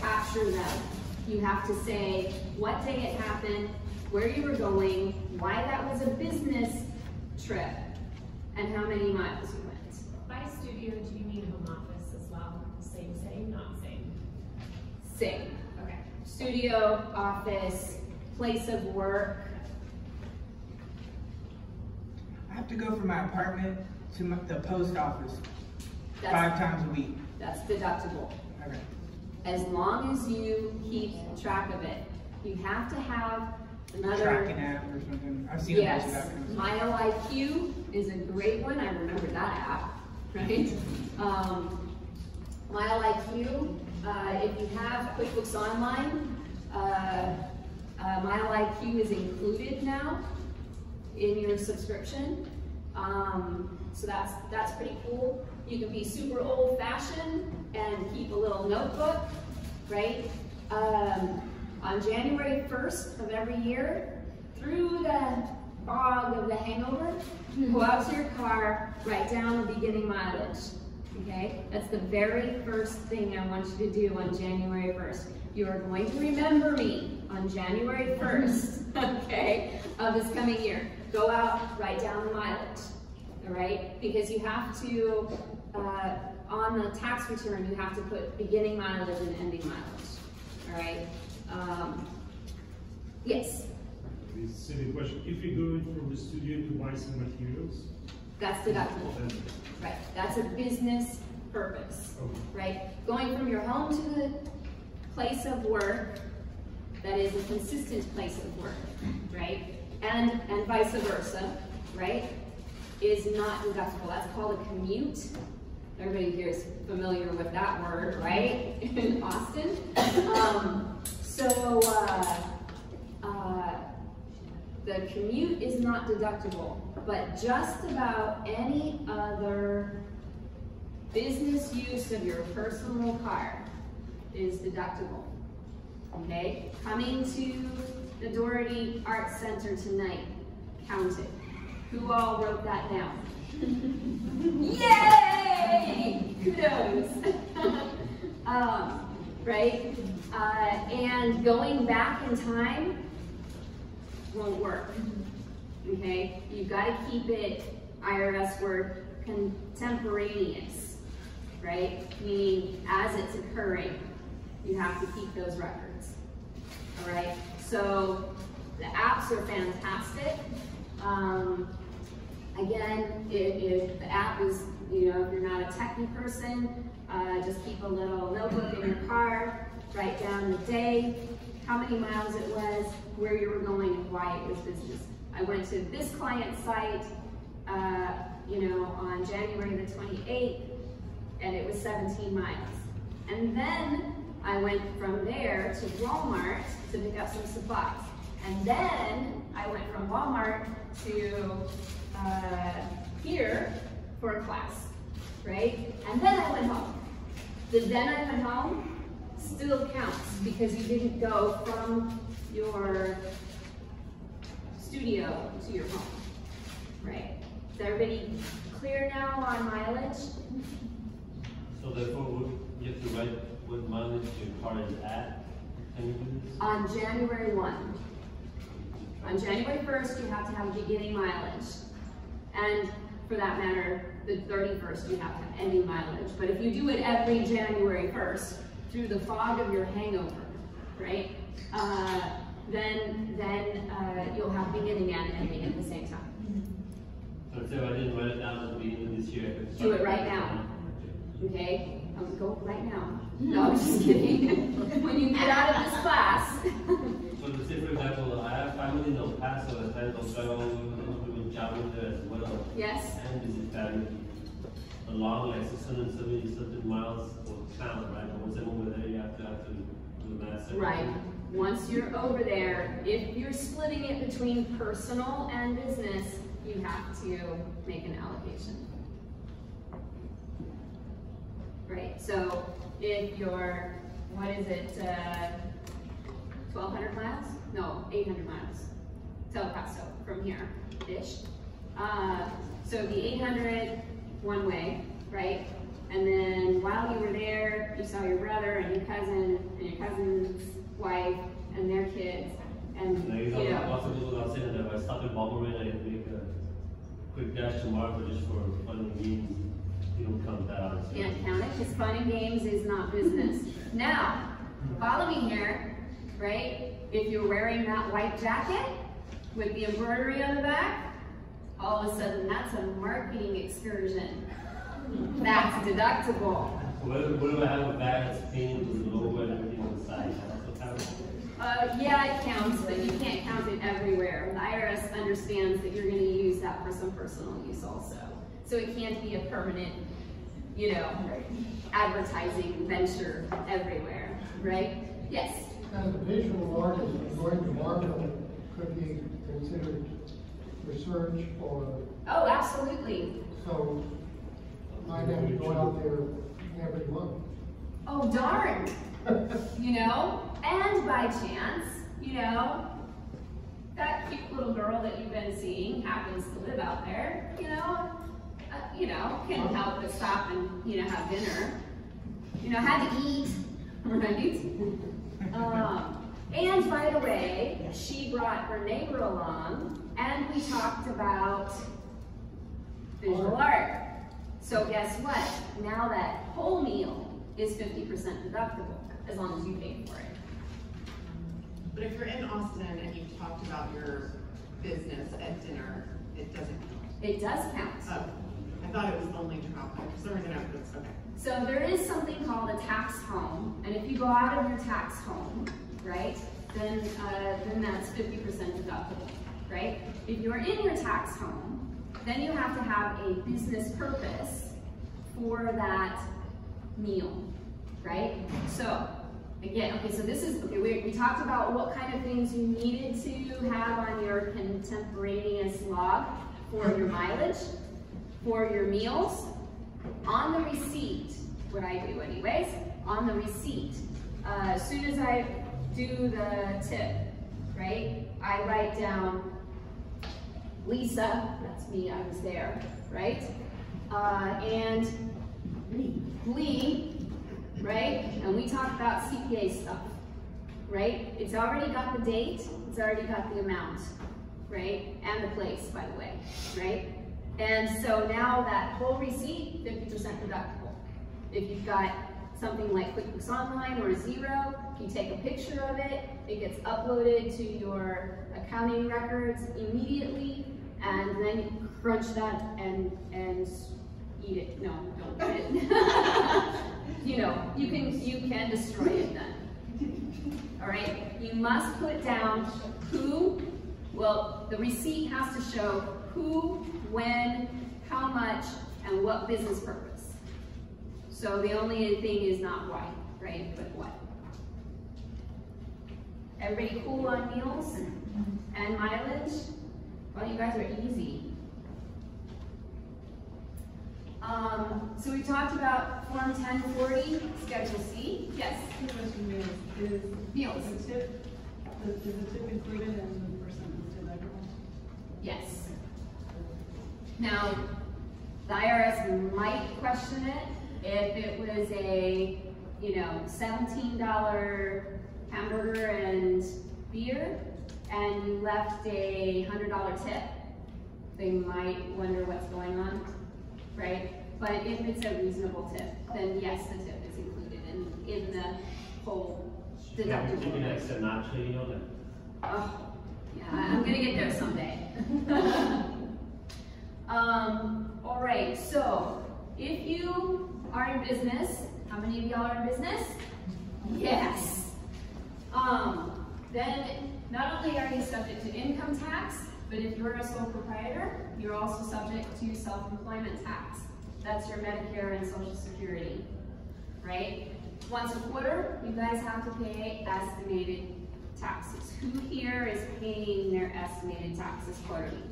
Capture them. You have to say what day it happened, where you were going, why that was a business trip, and how many miles you went. By studio, do you mean home office as well? Same, same, not same? Same. Okay. Studio, office, place of work. I have to go from my apartment to my, the post office That's- five times a week. That's deductible. Okay. As long as you keep track of it. You have to have another. Tracking app or something. I've seen a bunch of Yes, that. kind of IQ is a great one. I remember that app. right? Um, Mile IQ, uh, if you have QuickBooks Online, uh, uh, Mile IQ is included now in your subscription. Um, so that's, that's pretty cool. You can be super old fashioned and keep a little notebook, right? Um, on January 1st of every year, through the fog of the hangover, go out to your car, write down the beginning mileage. Okay? That's the very first thing I want you to do on January 1st. You are going to remember me on January 1st, okay, of this coming year. Go out, write down the mileage, all right? Because you have to, uh, on the tax return, you have to put beginning mileage and ending mileage, all right? Um, yes, This silly question. If you're going from the studio to buy some materials, that's deductible. Right, that's a business purpose, right? Going from your home to the place of work that is a consistent place of work, right? And, and vice versa, right? Is not deductible. That's called a commute. Everybody here is familiar with that word, right? In Austin. Um, so, uh, uh, the commute is not deductible, but just about any other business use of your personal car is deductible. Okay? Coming to the Dougherty Arts Center tonight, count it. Who all wrote that down? Yay! Kudos. um, right? Uh, and going back in time won't work. Okay? You've got to keep it, IRS word, contemporaneous, right? Meaning as it's occurring, you have to keep those records. Right? So the apps are fantastic. Um, again, if, if the app is, you know, if you're not a techie person, uh, just keep a little notebook in your car, write down the day, how many miles it was, where you were going, and why it was business. I went to this client site, uh, you know, on January the 28th, and it was 17 miles. And then I went from there to Walmart to pick up some supplies. And then I went from Walmart to uh, here for a class, right? And then I went home. The then I went home still counts because you didn't go from your studio to your home, right? Is everybody clear now on mileage? So therefore, you have to write what mileage your car is at? Can you do this? On January 1. On January 1st, you have to have beginning mileage. And for that matter, the 31st, you have to have ending mileage. But if you do it every January 1st, through the fog of your hangover, right? Uh, then then uh, you'll have beginning and ending at the same time. So if I didn't write it down at the beginning of this year, I could Do it right now. Okay? Um, go right now. No, I'm just kidding. when you get out of this class. So let's say, for example, I have family in El Paso, and I don't travel travel there as well. Yes. And visit family. A Along like six hundred and seventy something miles will count, right? But once I'm over there, you have to, have to do the math. Right. Once you're over there, if you're splitting it between personal and business, you have to make an allocation. Right, so if you're, what is it, uh, 1,200 miles? No, 800 miles to El Paso from here-ish. Uh, so it'd be 800 one way, right? And then while you were there, you saw your brother and your cousin and your cousin's wife and their kids. And, you know, know, lots of people are saying that if I stop in Bomberman, I make a quick dash to Marfa just for fun and games. You don't count that can't count it because fun and games is not business. Now, follow me here, right? If you're wearing that white jacket with the embroidery on the back, all of a sudden that's a marketing excursion. That's deductible. What if I have a bag that's painted with the logo and everything on the side? That's what happens. Uh, yeah, it counts, but you can't count it everywhere. The IRS understands that you're gonna use that for some personal use also. So it can't be a permanent you know, advertising venture everywhere, right? Yes? As a visual artist, going to market could be considered research or, Oh, absolutely. so might have to go out there every month. Oh, darn. you know? And by chance, you know, that cute little girl that you've been seeing happens to live out there, you know, uh, you know, can't help but stop and, you know, have dinner. You know, had to eat, right? Um, and by the way, she brought her neighbor along and we talked about visual art. So guess what? Now that whole meal is 50% deductible, as long as you pay for it. But if you're in Austin and you've talked about your business at dinner, it doesn't count. It does count. Oh, I thought it was only travel. For some reason I was, okay. So there is something called a tax home, and if you go out of your tax home, right, then uh, then that's 50% deductible, right? If you're in your tax home, then you have to have a business purpose for that meal, right? So again, okay, so this is okay. We, we talked about what kind of things you needed to have on your contemporaneous log for your mileage, for your meals, on the receipt, what I do anyways, on the receipt, uh, as soon as I do the tip, right, I write down Lisa, that's me, I was there, right? Uh, and Lee, right? And we talk about CPA stuff, right? It's already got the date, it's already got the amount, right? And the place, by the way, right? And so now that whole receipt, 50% deductible. If you've got something like QuickBooks Online or Xero, you take a picture of it, it gets uploaded to your accounting records immediately, and then you crunch that and, and eat it. No, don't eat it. you know, you can, you can destroy it then. All right, you must put down who, well, the receipt has to show who, when, how much, and what business purpose. So the only thing is not why, right, but what. Everybody cool on meals and mileage? Well, you guys are easy. Um, so we talked about Form 1040, Schedule C. Yes? Meals, is Meals. the tip, is is the tip included in the percentage deductible? Yes. Now, the IRS might question it if it was a, you know, $17 hamburger and beer, and you left a $100 tip. They might wonder what's going on, right? But if it's a reasonable tip, then yes, the tip is included in, in the whole Yeah, we're thinking deductible. like Sinatra, you know, like, Oh, yeah, I'm gonna get there someday. um, all right, so if you are in business, how many of y'all are in business? Yes. Um, then not only are you subject to income tax, but if you're a sole proprietor, you're also subject to self-employment tax. That's your Medicare and Social Security, right? Once a quarter, you guys have to pay estimated taxes. Who here is paying their estimated taxes quarterly?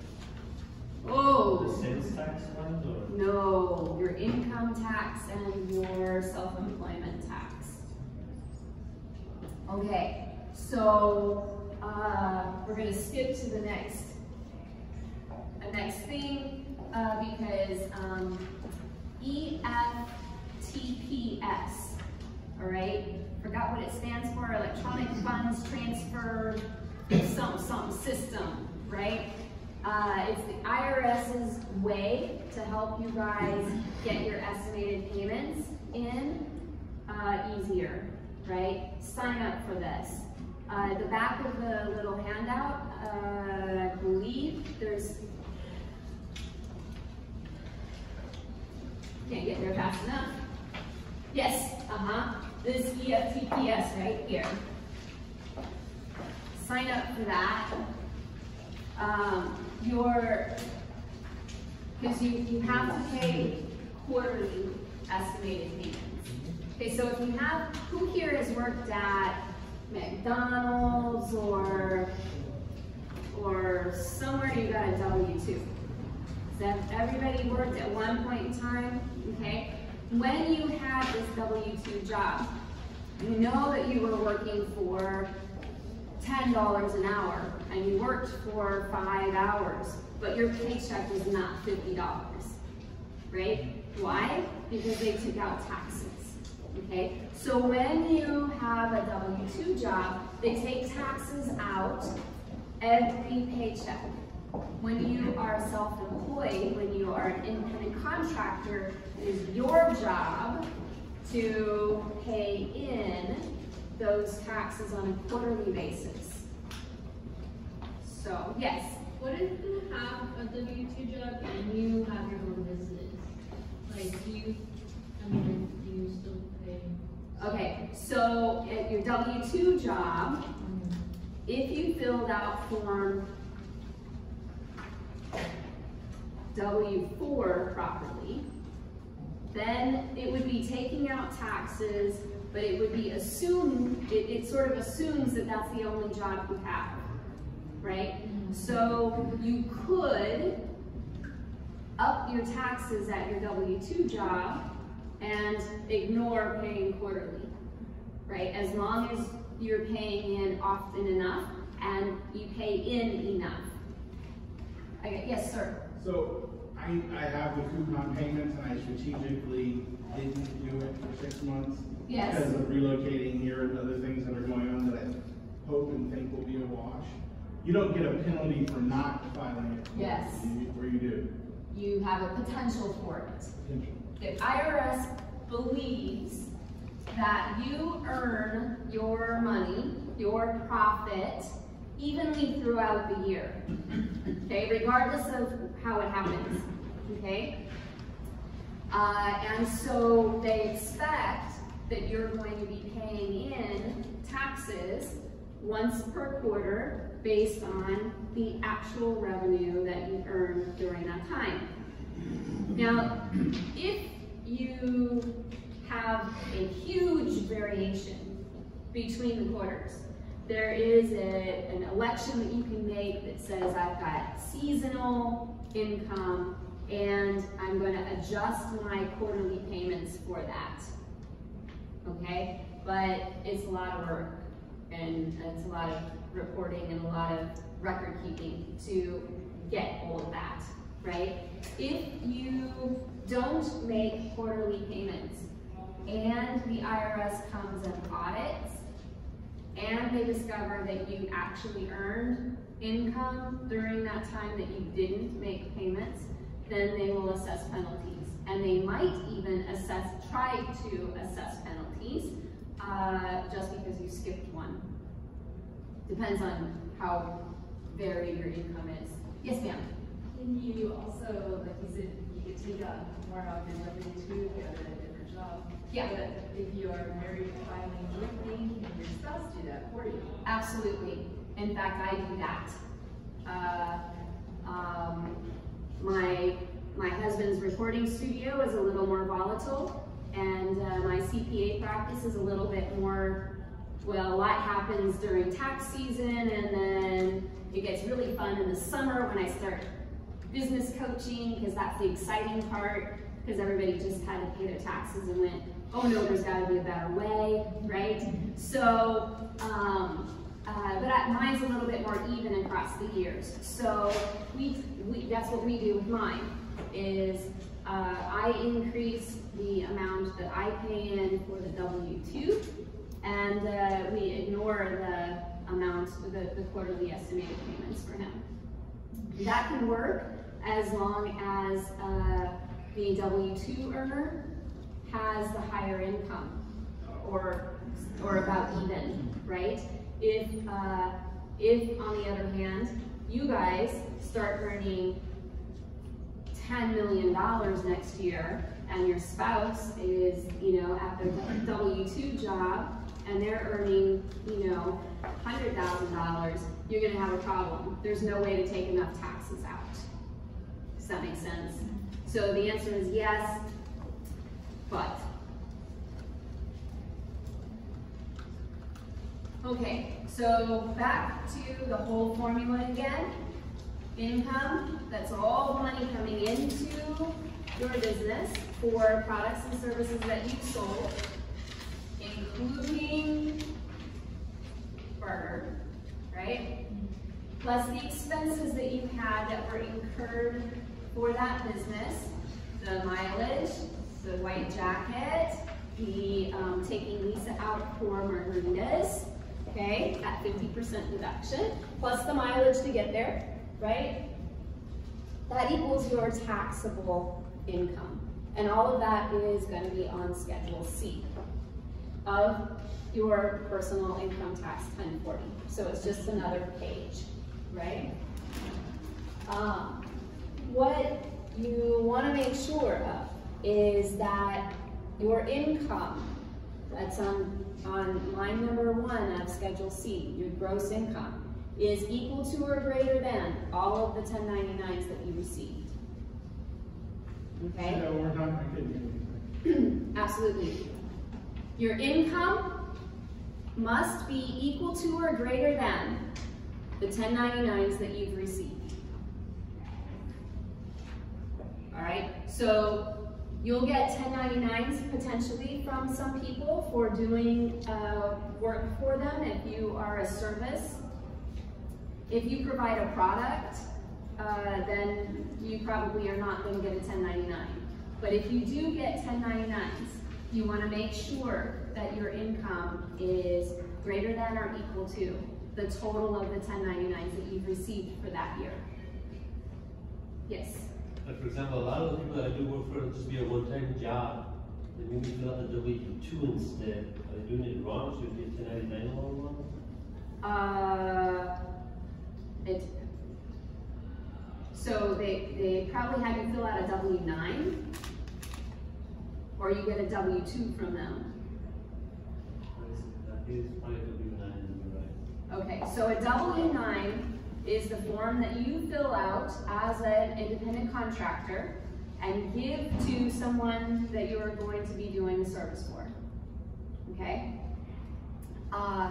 The Oh, sales tax ones or? no, your income tax and your self-employment tax. Okay, so uh, we're gonna skip to the next, the next thing uh, because um, EFTPS, all right? Forgot what it stands for, Electronic Funds Transfer some, some system, right? Uh, it's the IRS's way to help you guys get your estimated payments in uh, easier, right? Sign up for this. Uh, the back of the little handout, uh, I believe there's, can't get there fast enough. Yes, uh-huh, this EFTPS right here. Sign up for that. Um, your, because you, you have to pay quarterly estimated payments. Mm-hmm. Okay, so if you have, who here has worked at McDonald's or, or somewhere you got a W-2? Has everybody worked at one point in time? Okay, when you had this W-2 job, you know that you were working for $10 an hour and you worked for five hours, but your paycheck was not $50, right? Why? Because they took out taxes, okay? So when you have a W-2 job, they take taxes out every paycheck. When you are self-employed, when you are an independent contractor, it is your job to pay in those taxes on a quarterly basis. So, yes? What if you have a W-2 job and you have your own business? Like, do you, I mean, do you still pay? Okay, so at your W-2 job, mm-hmm. if you filled out form W-4 properly, then it would be taking out taxes, but it would be assumed, it, it sort of assumes that that's the only job you have, right? So you could up your taxes at your W-2 job and ignore paying quarterly, right? As long as you're paying in often enough and you pay in enough. Okay, yes, sir. So I, I have the coupon payments and I strategically didn't do it for six months. Yes. Because of relocating here and other things that are going on that I hope and think will be a wash. You don't get a penalty for not filing it. Yes. You- Or you do. You have a potential for it. Potential. If IRS believes that you earn your money, your profit, evenly throughout the year, okay, regardless of how it happens, okay? Uh, and so they expect that you're going to be paying in taxes once per quarter based on the actual revenue that you earn during that time. Now, if you have a huge variation between the quarters, there is a, an election that you can make that says I've got seasonal income and I'm going to adjust my quarterly payments for that. Okay? But it's a lot of work and it's a lot of reporting and a lot of record keeping to get all of that, right? If you don't make quarterly payments and the IRS comes and audits and they discover that you actually earned income during that time that you didn't make payments, then they will assess penalties. And they might even assess, try to assess penalties uh, just because you skipped one. Depends on how varied your income is. Yes, ma'am. Can you also, like you said, you could take out more your W two if you have a different job? Yeah. But if you are married filing jointly, can your spouse do that for you? Absolutely. In fact, I do that. Uh, um, my my husband's recording studio is a little more volatile, and uh, my CPA practice is a little bit more. Well, a lot happens during tax season, and then it gets really fun in the summer when I start business coaching because that's the exciting part. Because everybody just had to pay their taxes and went, oh no, there's got to be a better way, right? So. Um, uh, but I, mine's a little bit more even across the years. So we, we that's what we do with mine, is uh, I increase the amount that I pay in for the W-2, and uh, we ignore the amount, the, the quarterly estimated payments for him. That can work as long as uh, the W-2 earner has the higher income, or, or about even, right? If, uh, if on the other hand, you guys start earning $10 million next year and your spouse is, you know, at their W-2 job and they're earning, you know, $100,000, you're gonna have a problem. There's no way to take enough taxes out. Does that make sense? So the answer is yes. but. Okay, so back to the whole formula again. Income, that's all the money coming into your business for products and services that you sold, including burger, right? Plus the expenses that you had that were incurred for that business, the mileage, the white jacket, the um, taking Lisa out for margaritas, okay, at 50% deduction, plus the mileage to get there, right? That equals your taxable income. And all of that is going to be on Schedule C of your personal income tax 1040. So it's just another page, right? Um, what you want to make sure of is that your income, that's on, on line number one of Schedule C, your gross income, is equal to or greater than all of the 1099s that you received. Okay? So we're not, Absolutely. Your income must be equal to or greater than the 1099s that you've received. All right, so you'll get 1099s potentially from some people for doing uh, work for them if you are a service. If you provide a product, uh, then you probably are not going to get a 1099. But if you do get 1099s, you want to make sure that your income is greater than or equal to the total of the 1099s that you've received for that year. Yes? Like for example, a lot of the people that I do work for, it'll just be a one-time job. They maybe fill out the W two instead. Are they doing it wrong? Should it be a ten ninety-nine all along? Uh, it, so they, they probably had you fill out a W-9, or you get a W-2 from them. I think probably W nine, right. Okay, so a W-9 is the form that you fill out as an independent contractor and give to someone that you are going to be doing the service for, okay? Uh,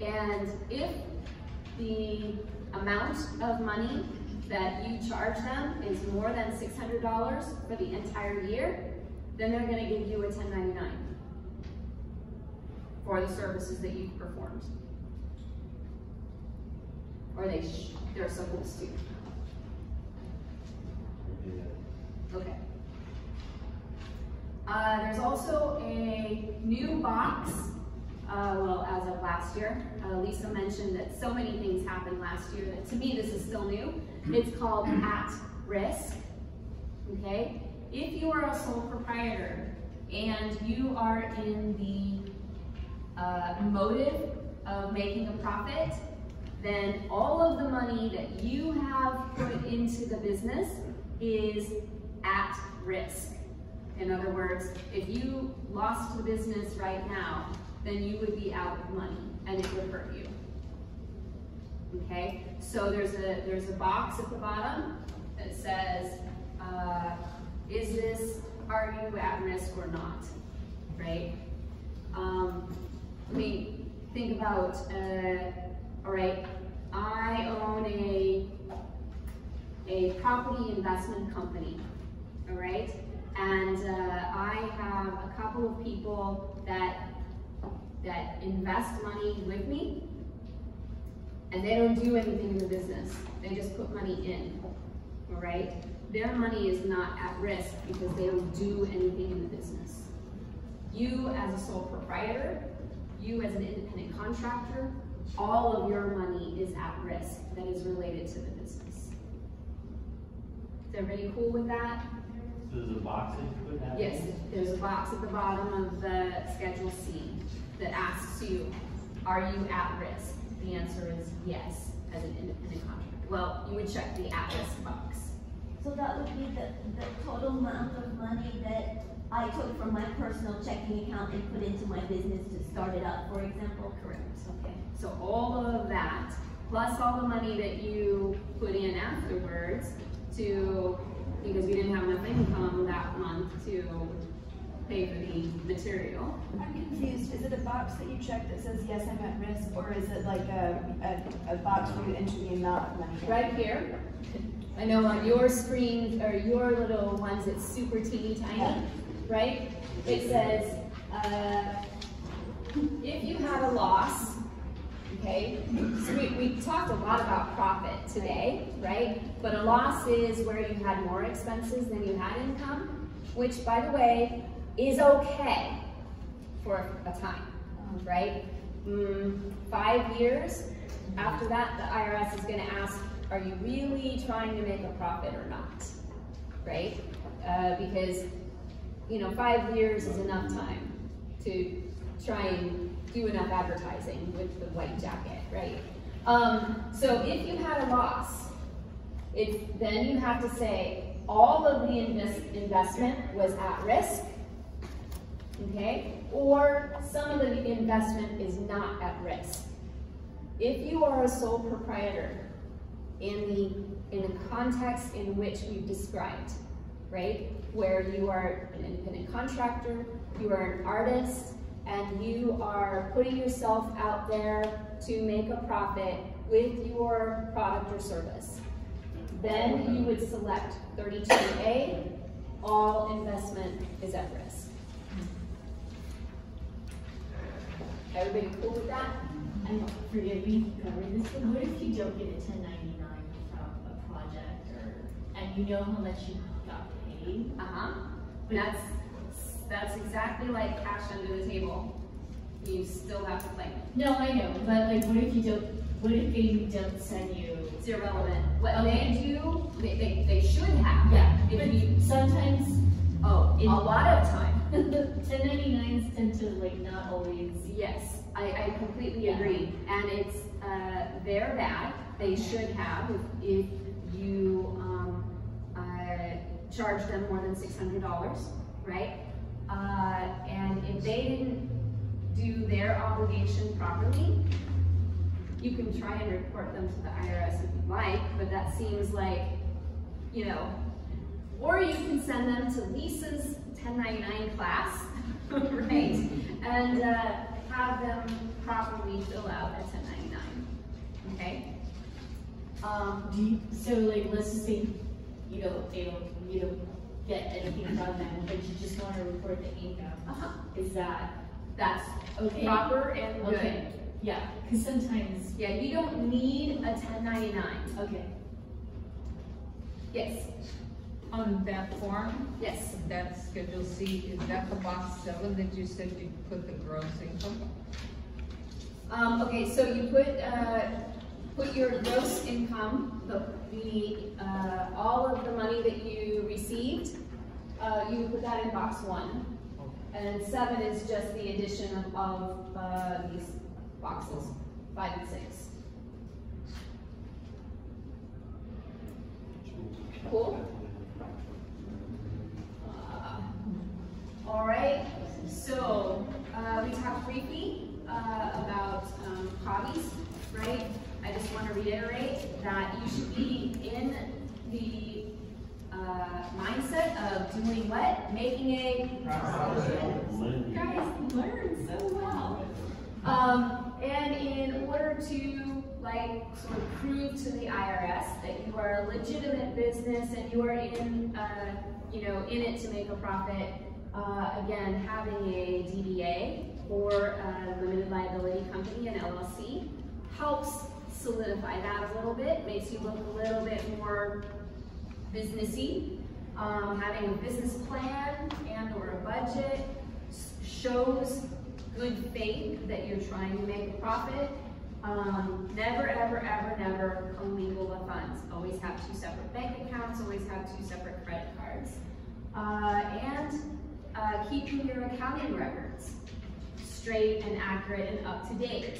and if the amount of money that you charge them is more than $600 for the entire year, then they're gonna give you a 1099 for the services that you've performed. Or they sh they're supposed to. Okay. Uh, there's also a new box, uh, well, as of last year. Uh, Lisa mentioned that so many things happened last year that to me this is still new. It's called at risk, okay? If you are a sole proprietor and you are in the uh, motive of making a profit, then all of the money that you have put into the business is at risk. In other words, if you lost the business right now, then you would be out of money and it would hurt you. Okay, so there's a there's a box at the bottom that says, uh, is this, are you at risk or not, right? Um, let me think about, uh, all right, I own a, a property investment company, all right? And uh, I have a couple of people that, that invest money with me, and they don't do anything in the business. They just put money in, all right? Their money is not at risk because they don't do anything in the business. You as a sole proprietor, you as an independent contractor, all of your money is at risk that is related to the business. Is everybody cool with that? So there's a box that you put that in? Yes, there's a box at the bottom of the Schedule C that asks you, are you at risk? The answer is yes, as an independent contractor. Well, you would check the at risk box. So that would be the, the total amount of money that I took from my personal checking account and put into my business to start it up, for example? Correct, okay. So all of that, plus all the money that you put in afterwards to, because we didn't have enough income that month to pay for the material. I'm confused, is it a box that you check that says, yes, I'm at risk, or is it like a, a, a box where you enter the amount of money? Right here. I know on your screen, or your little ones, it's super teeny tiny, right? It says, uh, if you had a loss, okay? So we, we talked a lot about profit today, right? But a loss is where you had more expenses than you had income, which by the way, is okay for a time, right? Mm, five years, after that, the IRS is gonna ask, are you really trying to make a profit or not, right? Uh, because, you know, five years is enough time to try and do enough advertising with the white jacket, right? Um, so if you had a loss, it's, then you have to say all of the invest, investment was at risk, okay? Or some of the investment is not at risk. If you are a sole proprietor in the, in the context in which we've described, right? Where you are an independent contractor, you are an artist, and you are putting yourself out there to make a profit with your product or service. Then you would select 32A, all investment is at risk. Everybody cool with that? I know, forgive me, covered this, but what if you don't get a ten ninety-nine from a project or, and you know how much you got paid? Uh-huh. That's, that's exactly like cash under the table. You still have to claim it. No, I know, but like, what if you don't, what if they don't send you? It's irrelevant. What Okay. they do, they, they, they should have. Yeah, If but you, sometimes oh, a lot of time. ten ninety-nines tend to like not always. Yes, I, I completely Yeah. agree. And it's, uh, their bad. They should have if, if you, um, uh, charge them more than six hundred dollars, right? Uh, and if they didn't do their obligation properly, you can try and report them to the IRS if you'd like, but that seems like, you know, or you can send them to Lisa's 1099 class, right? And uh, have them properly fill out a 1099, okay? Um, Do you, so like, let's just say, you don't, they don't, you don't get anything from them, but you just wanna report the income. Uh-huh. Is that that's okay? proper and good. Okay, yeah, cause sometimes, Yeah, you don't need a 1099. okay. Yes, On that form, yes. that Schedule C, is that the box seven that you said you put the gross income? Um, okay, so you put, uh, put your gross income, the, the, uh, all of the money that you received, uh, you put that in box one. And then seven is just the addition of, of, uh, these boxes, five and six. Cool? Uh, All right, so, uh, we talked briefly, uh, about, um, hobbies, right? I just want to reiterate that you should be in the, uh, mindset of doing what? Making a Money. guys learn so well. Um, and in order to like sort of prove to the IRS that you are a legitimate business and you are in, uh, you know, in it to make a profit, uh, again, having a DBA or a limited liability company, an LLC, helps solidify that a little bit, makes you look a little bit more businessy. Um, having a business plan and or a budget shows good faith that you're trying to make a profit. Um, never, ever, ever, never commingle the funds. Always have two separate bank accounts, always have two separate credit cards. Uh, and uh, keeping your accounting records straight and accurate and up to date.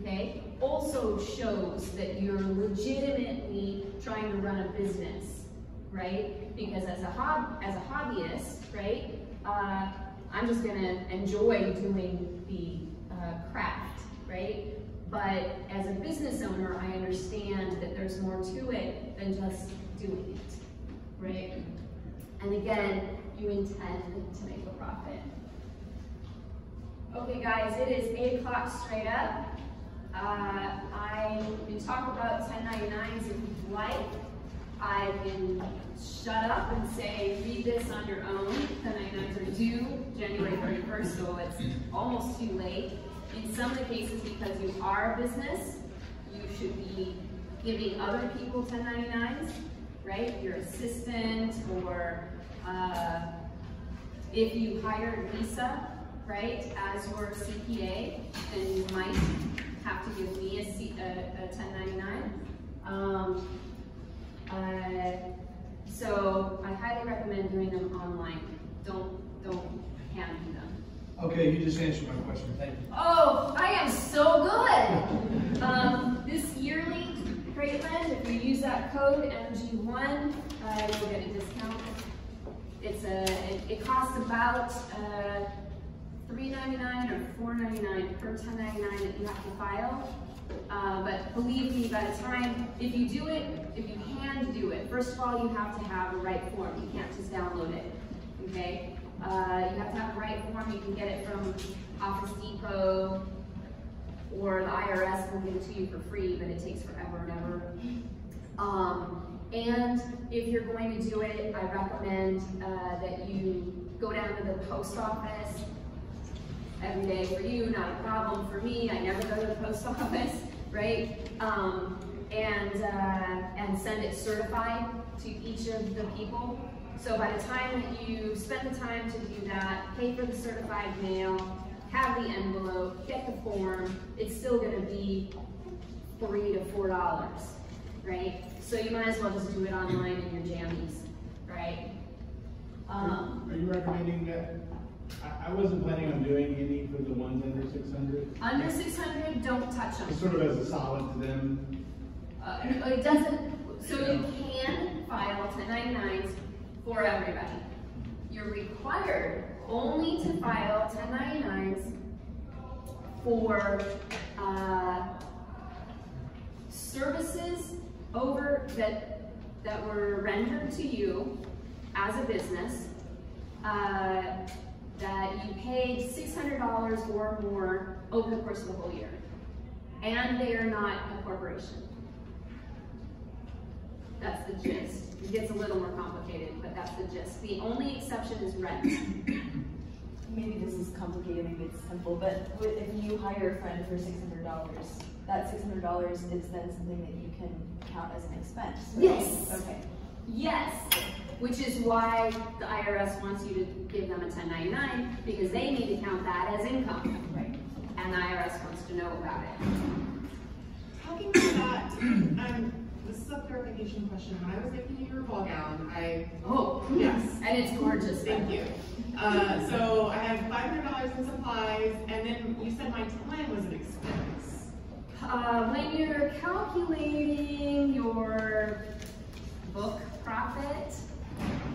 Okay? Also shows that you're legitimately trying to run a business, right? Because as a hob as a hobbyist, right? Uh, I'm just gonna enjoy doing the uh, craft, right? But as a business owner, I understand that there's more to it than just doing it, right? And again, you intend to make a profit. Okay guys, it is eight o'clock straight up. Uh, I can talk about 1099s if you'd like. I can shut up and say, read this on your own. The 1099s are due January 31st, so it's almost too late. In some of the cases, because you are a business, you should be giving other people 1099s, right? Your assistant or uh, if you hired Lisa, right, as your CPA, then you might have to give me a, C, a, a 1099. Um, uh, so I highly recommend doing them online. Don't don't hand me them. Okay, you just answered my question, thank you. Oh, I am so good. Um, this Yearli Greatland, if you use that code MG1, uh, you'll get a discount. It's a it, it costs about uh, $3.99 or $4.99 per 1099 that you have to file. Uh, but believe me, by the time, if you do it, if you hand do it, first of all, you have to have the right form. You can't just download it, okay? Uh, you have to have the right form. You can get it from Office Depot, or the IRS will give it to you for free, but it takes forever and ever. Um, and if you're going to do it, I recommend uh, that you go down to the post office, every day for you, not a problem for me. I never go to the post office, right? Um, and uh, and send it certified to each of the people. So by the time that you spend the time to do that, pay for the certified mail, have the envelope, get the form, it's still going to be three to four dollars, right? So you might as well just do it online in your jammies, right? Um, Are you recommending that I, wasn't planning on doing any for the ones under six hundred. Under six hundred, don't touch them. Sort of as a solid to them. Uh, it doesn't, so you can file 1099s for everybody. You're required only to file 1099s for uh, services over that that were rendered to you as a business uh, that you paid $600 or more over the course of the whole year. And they are not a corporation. That's the gist. It gets a little more complicated, but that's the gist. The only exception is rent. Maybe this is complicated, maybe it's simple, but if you hire a friend for $600, that $600 is then something that you can count as an expense. Right? Yes. Okay. Yes which is why the IRS wants you to give them a 1099 because they need to count that as income. Right. And the IRS wants to know about it. Talking about that, um, this is a clarification question. When I was making your ball gown, I oh yes, and it's gorgeous. Thank you. Uh, so I have five hundred dollars in supplies, and then you said my time was an expense. Uh, when you're calculating your book profit,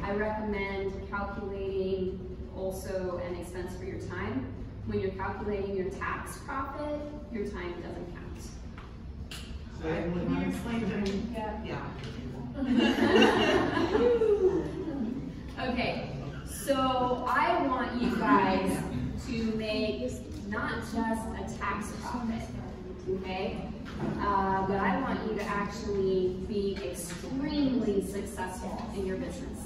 I recommend calculating also an expense for your time. When you're calculating your tax profit, your time doesn't count. So when you explain yeah. yeah. okay, so I want you guys to make not just a tax profit, okay? Uh, but I want you to actually be extremely successful in your business,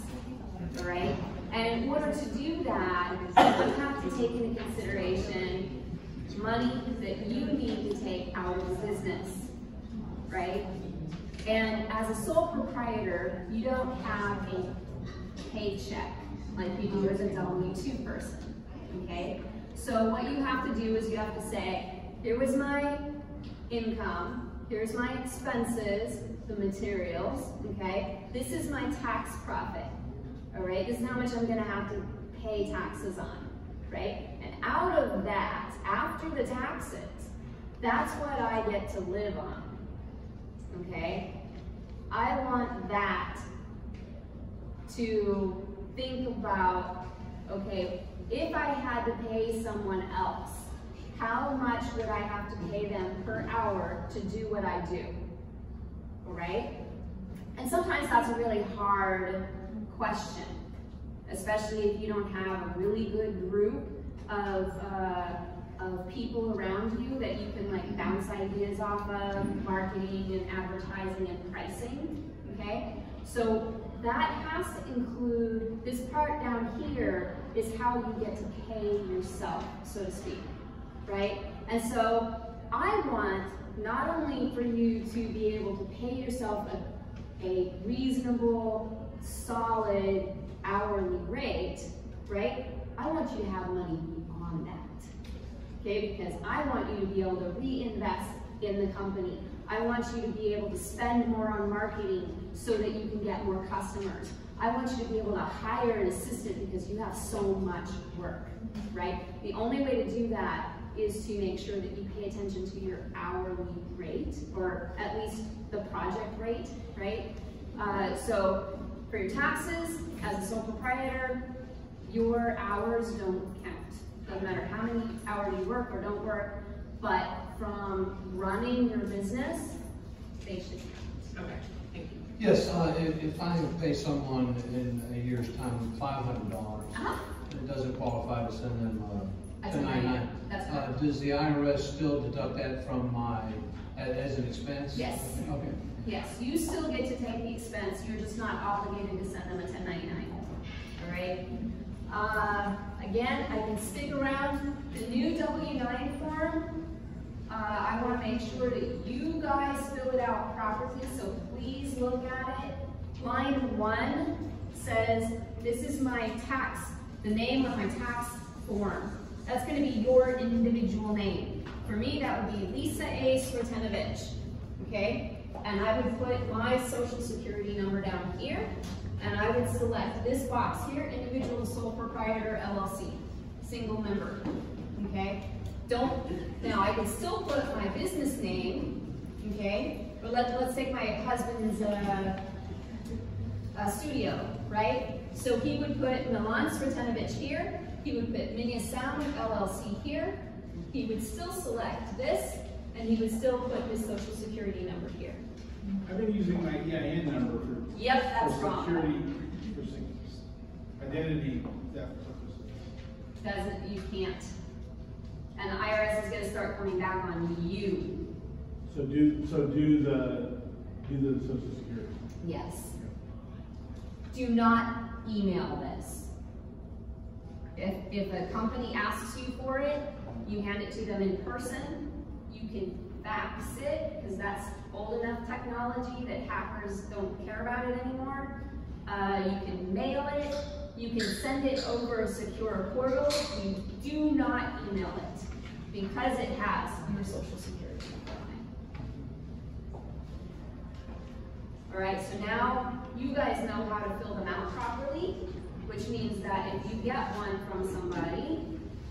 all right? And in order to do that, you have to take into consideration money that you need to take out of the business, right? And as a sole proprietor, you don't have a paycheck like you do as a W-2 person, okay? So what you have to do is you have to say, here was my income, here's my expenses, the materials, okay? This is my tax profit, all right? This is how much I'm gonna have to pay taxes on, right? And out of that, after the taxes, that's what I get to live on, okay? I want that to think about, okay, if I had to pay someone else, how much would I have to pay them per hour to do what I do? All right? And sometimes that's a really hard question, especially if you don't have a really good group of, uh, of people around you that you can like bounce ideas off of, marketing and advertising and pricing, okay? So that has to include, this part down here is how you get to pay yourself, so to speak, right? And so I want not only for you to be able to pay yourself a, a reasonable, solid hourly rate, right? I want you to have money beyond that, okay? Because I want you to be able to reinvest in the company. I want you to be able to spend more on marketing so that you can get more customers. I want you to be able to hire an assistant because you have so much work, right? The only way to do that is to make sure that you pay attention to your hourly rate, or at least the project rate, right? Uh, so for your taxes, as a sole proprietor, your hours don't count. Doesn't matter how many hours you work or don't work, but from running your business, they should count. Okay, thank you. Yes, uh, if, if I pay someone in a year's time five hundred dollars, Uh-huh. it doesn't qualify to send them A ninety-nine. That's Uh, does the IRS still deduct that from my, as an expense? Yes. Okay. Yes, you still get to take the expense, you're just not obligated to send them a ten ninety-nine, all right? Uh, again, I can stick around, the new W nine form, uh, I wanna make sure that you guys fill it out properly, so please look at it. Line one says, this is my tax, the name of my tax form. That's gonna be your individual name. For me, that would be Lisa A. Smirtanovich, okay? And I would put my social security number down here, and I would select this box here, individual sole proprietor LLC, single member, okay? Don't, now I can still put my business name, okay? Or let, let's take my husband's, uh, uh, studio, right? So he would put Milan Svratanovich here, he would put Minia Sound LLC here, he would still select this, and he would still put his social security number here. I've been using my EIN number for. Yep, that's for wrong. Security, for identity theft purposes. Doesn't, you can't. And the IRS is gonna start coming back on you. So do, so do the, do the social security. Yes. Do not email this. If, if a company asks you for it, you hand it to them in person. You can fax it, because that's old enough technology that hackers don't care about it anymore. Uh, you can mail it. You can send it over a secure portal. You do not email it because it has your social security number. All right, so now you guys know how to fill them out properly, which means that if you get one from somebody,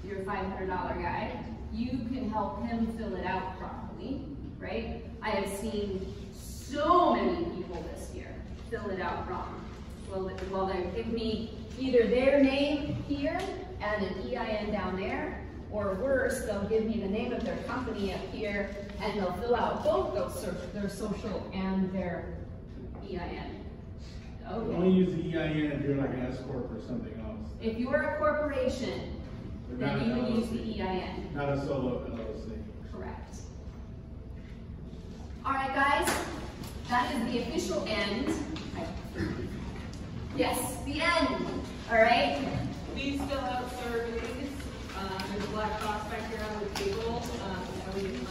your $500 guy, you can help him fill it out properly, right? I have seen so many people this year fill it out wrong. Well, well, they give me either their name here and an EIN down there, or worse, they'll give me the name of their company up here, and they'll fill out both their social and their EIN. Okay. Only use the EIN if you're like an S corp or something else. If you're a corporation, They're then you not would use the EIN. Not a solo LLC. Correct. All right, guys, that is the official end. Yes, the end. All right. Please fill out surveys. Um, there's a black box back here on the table. Um, I would, my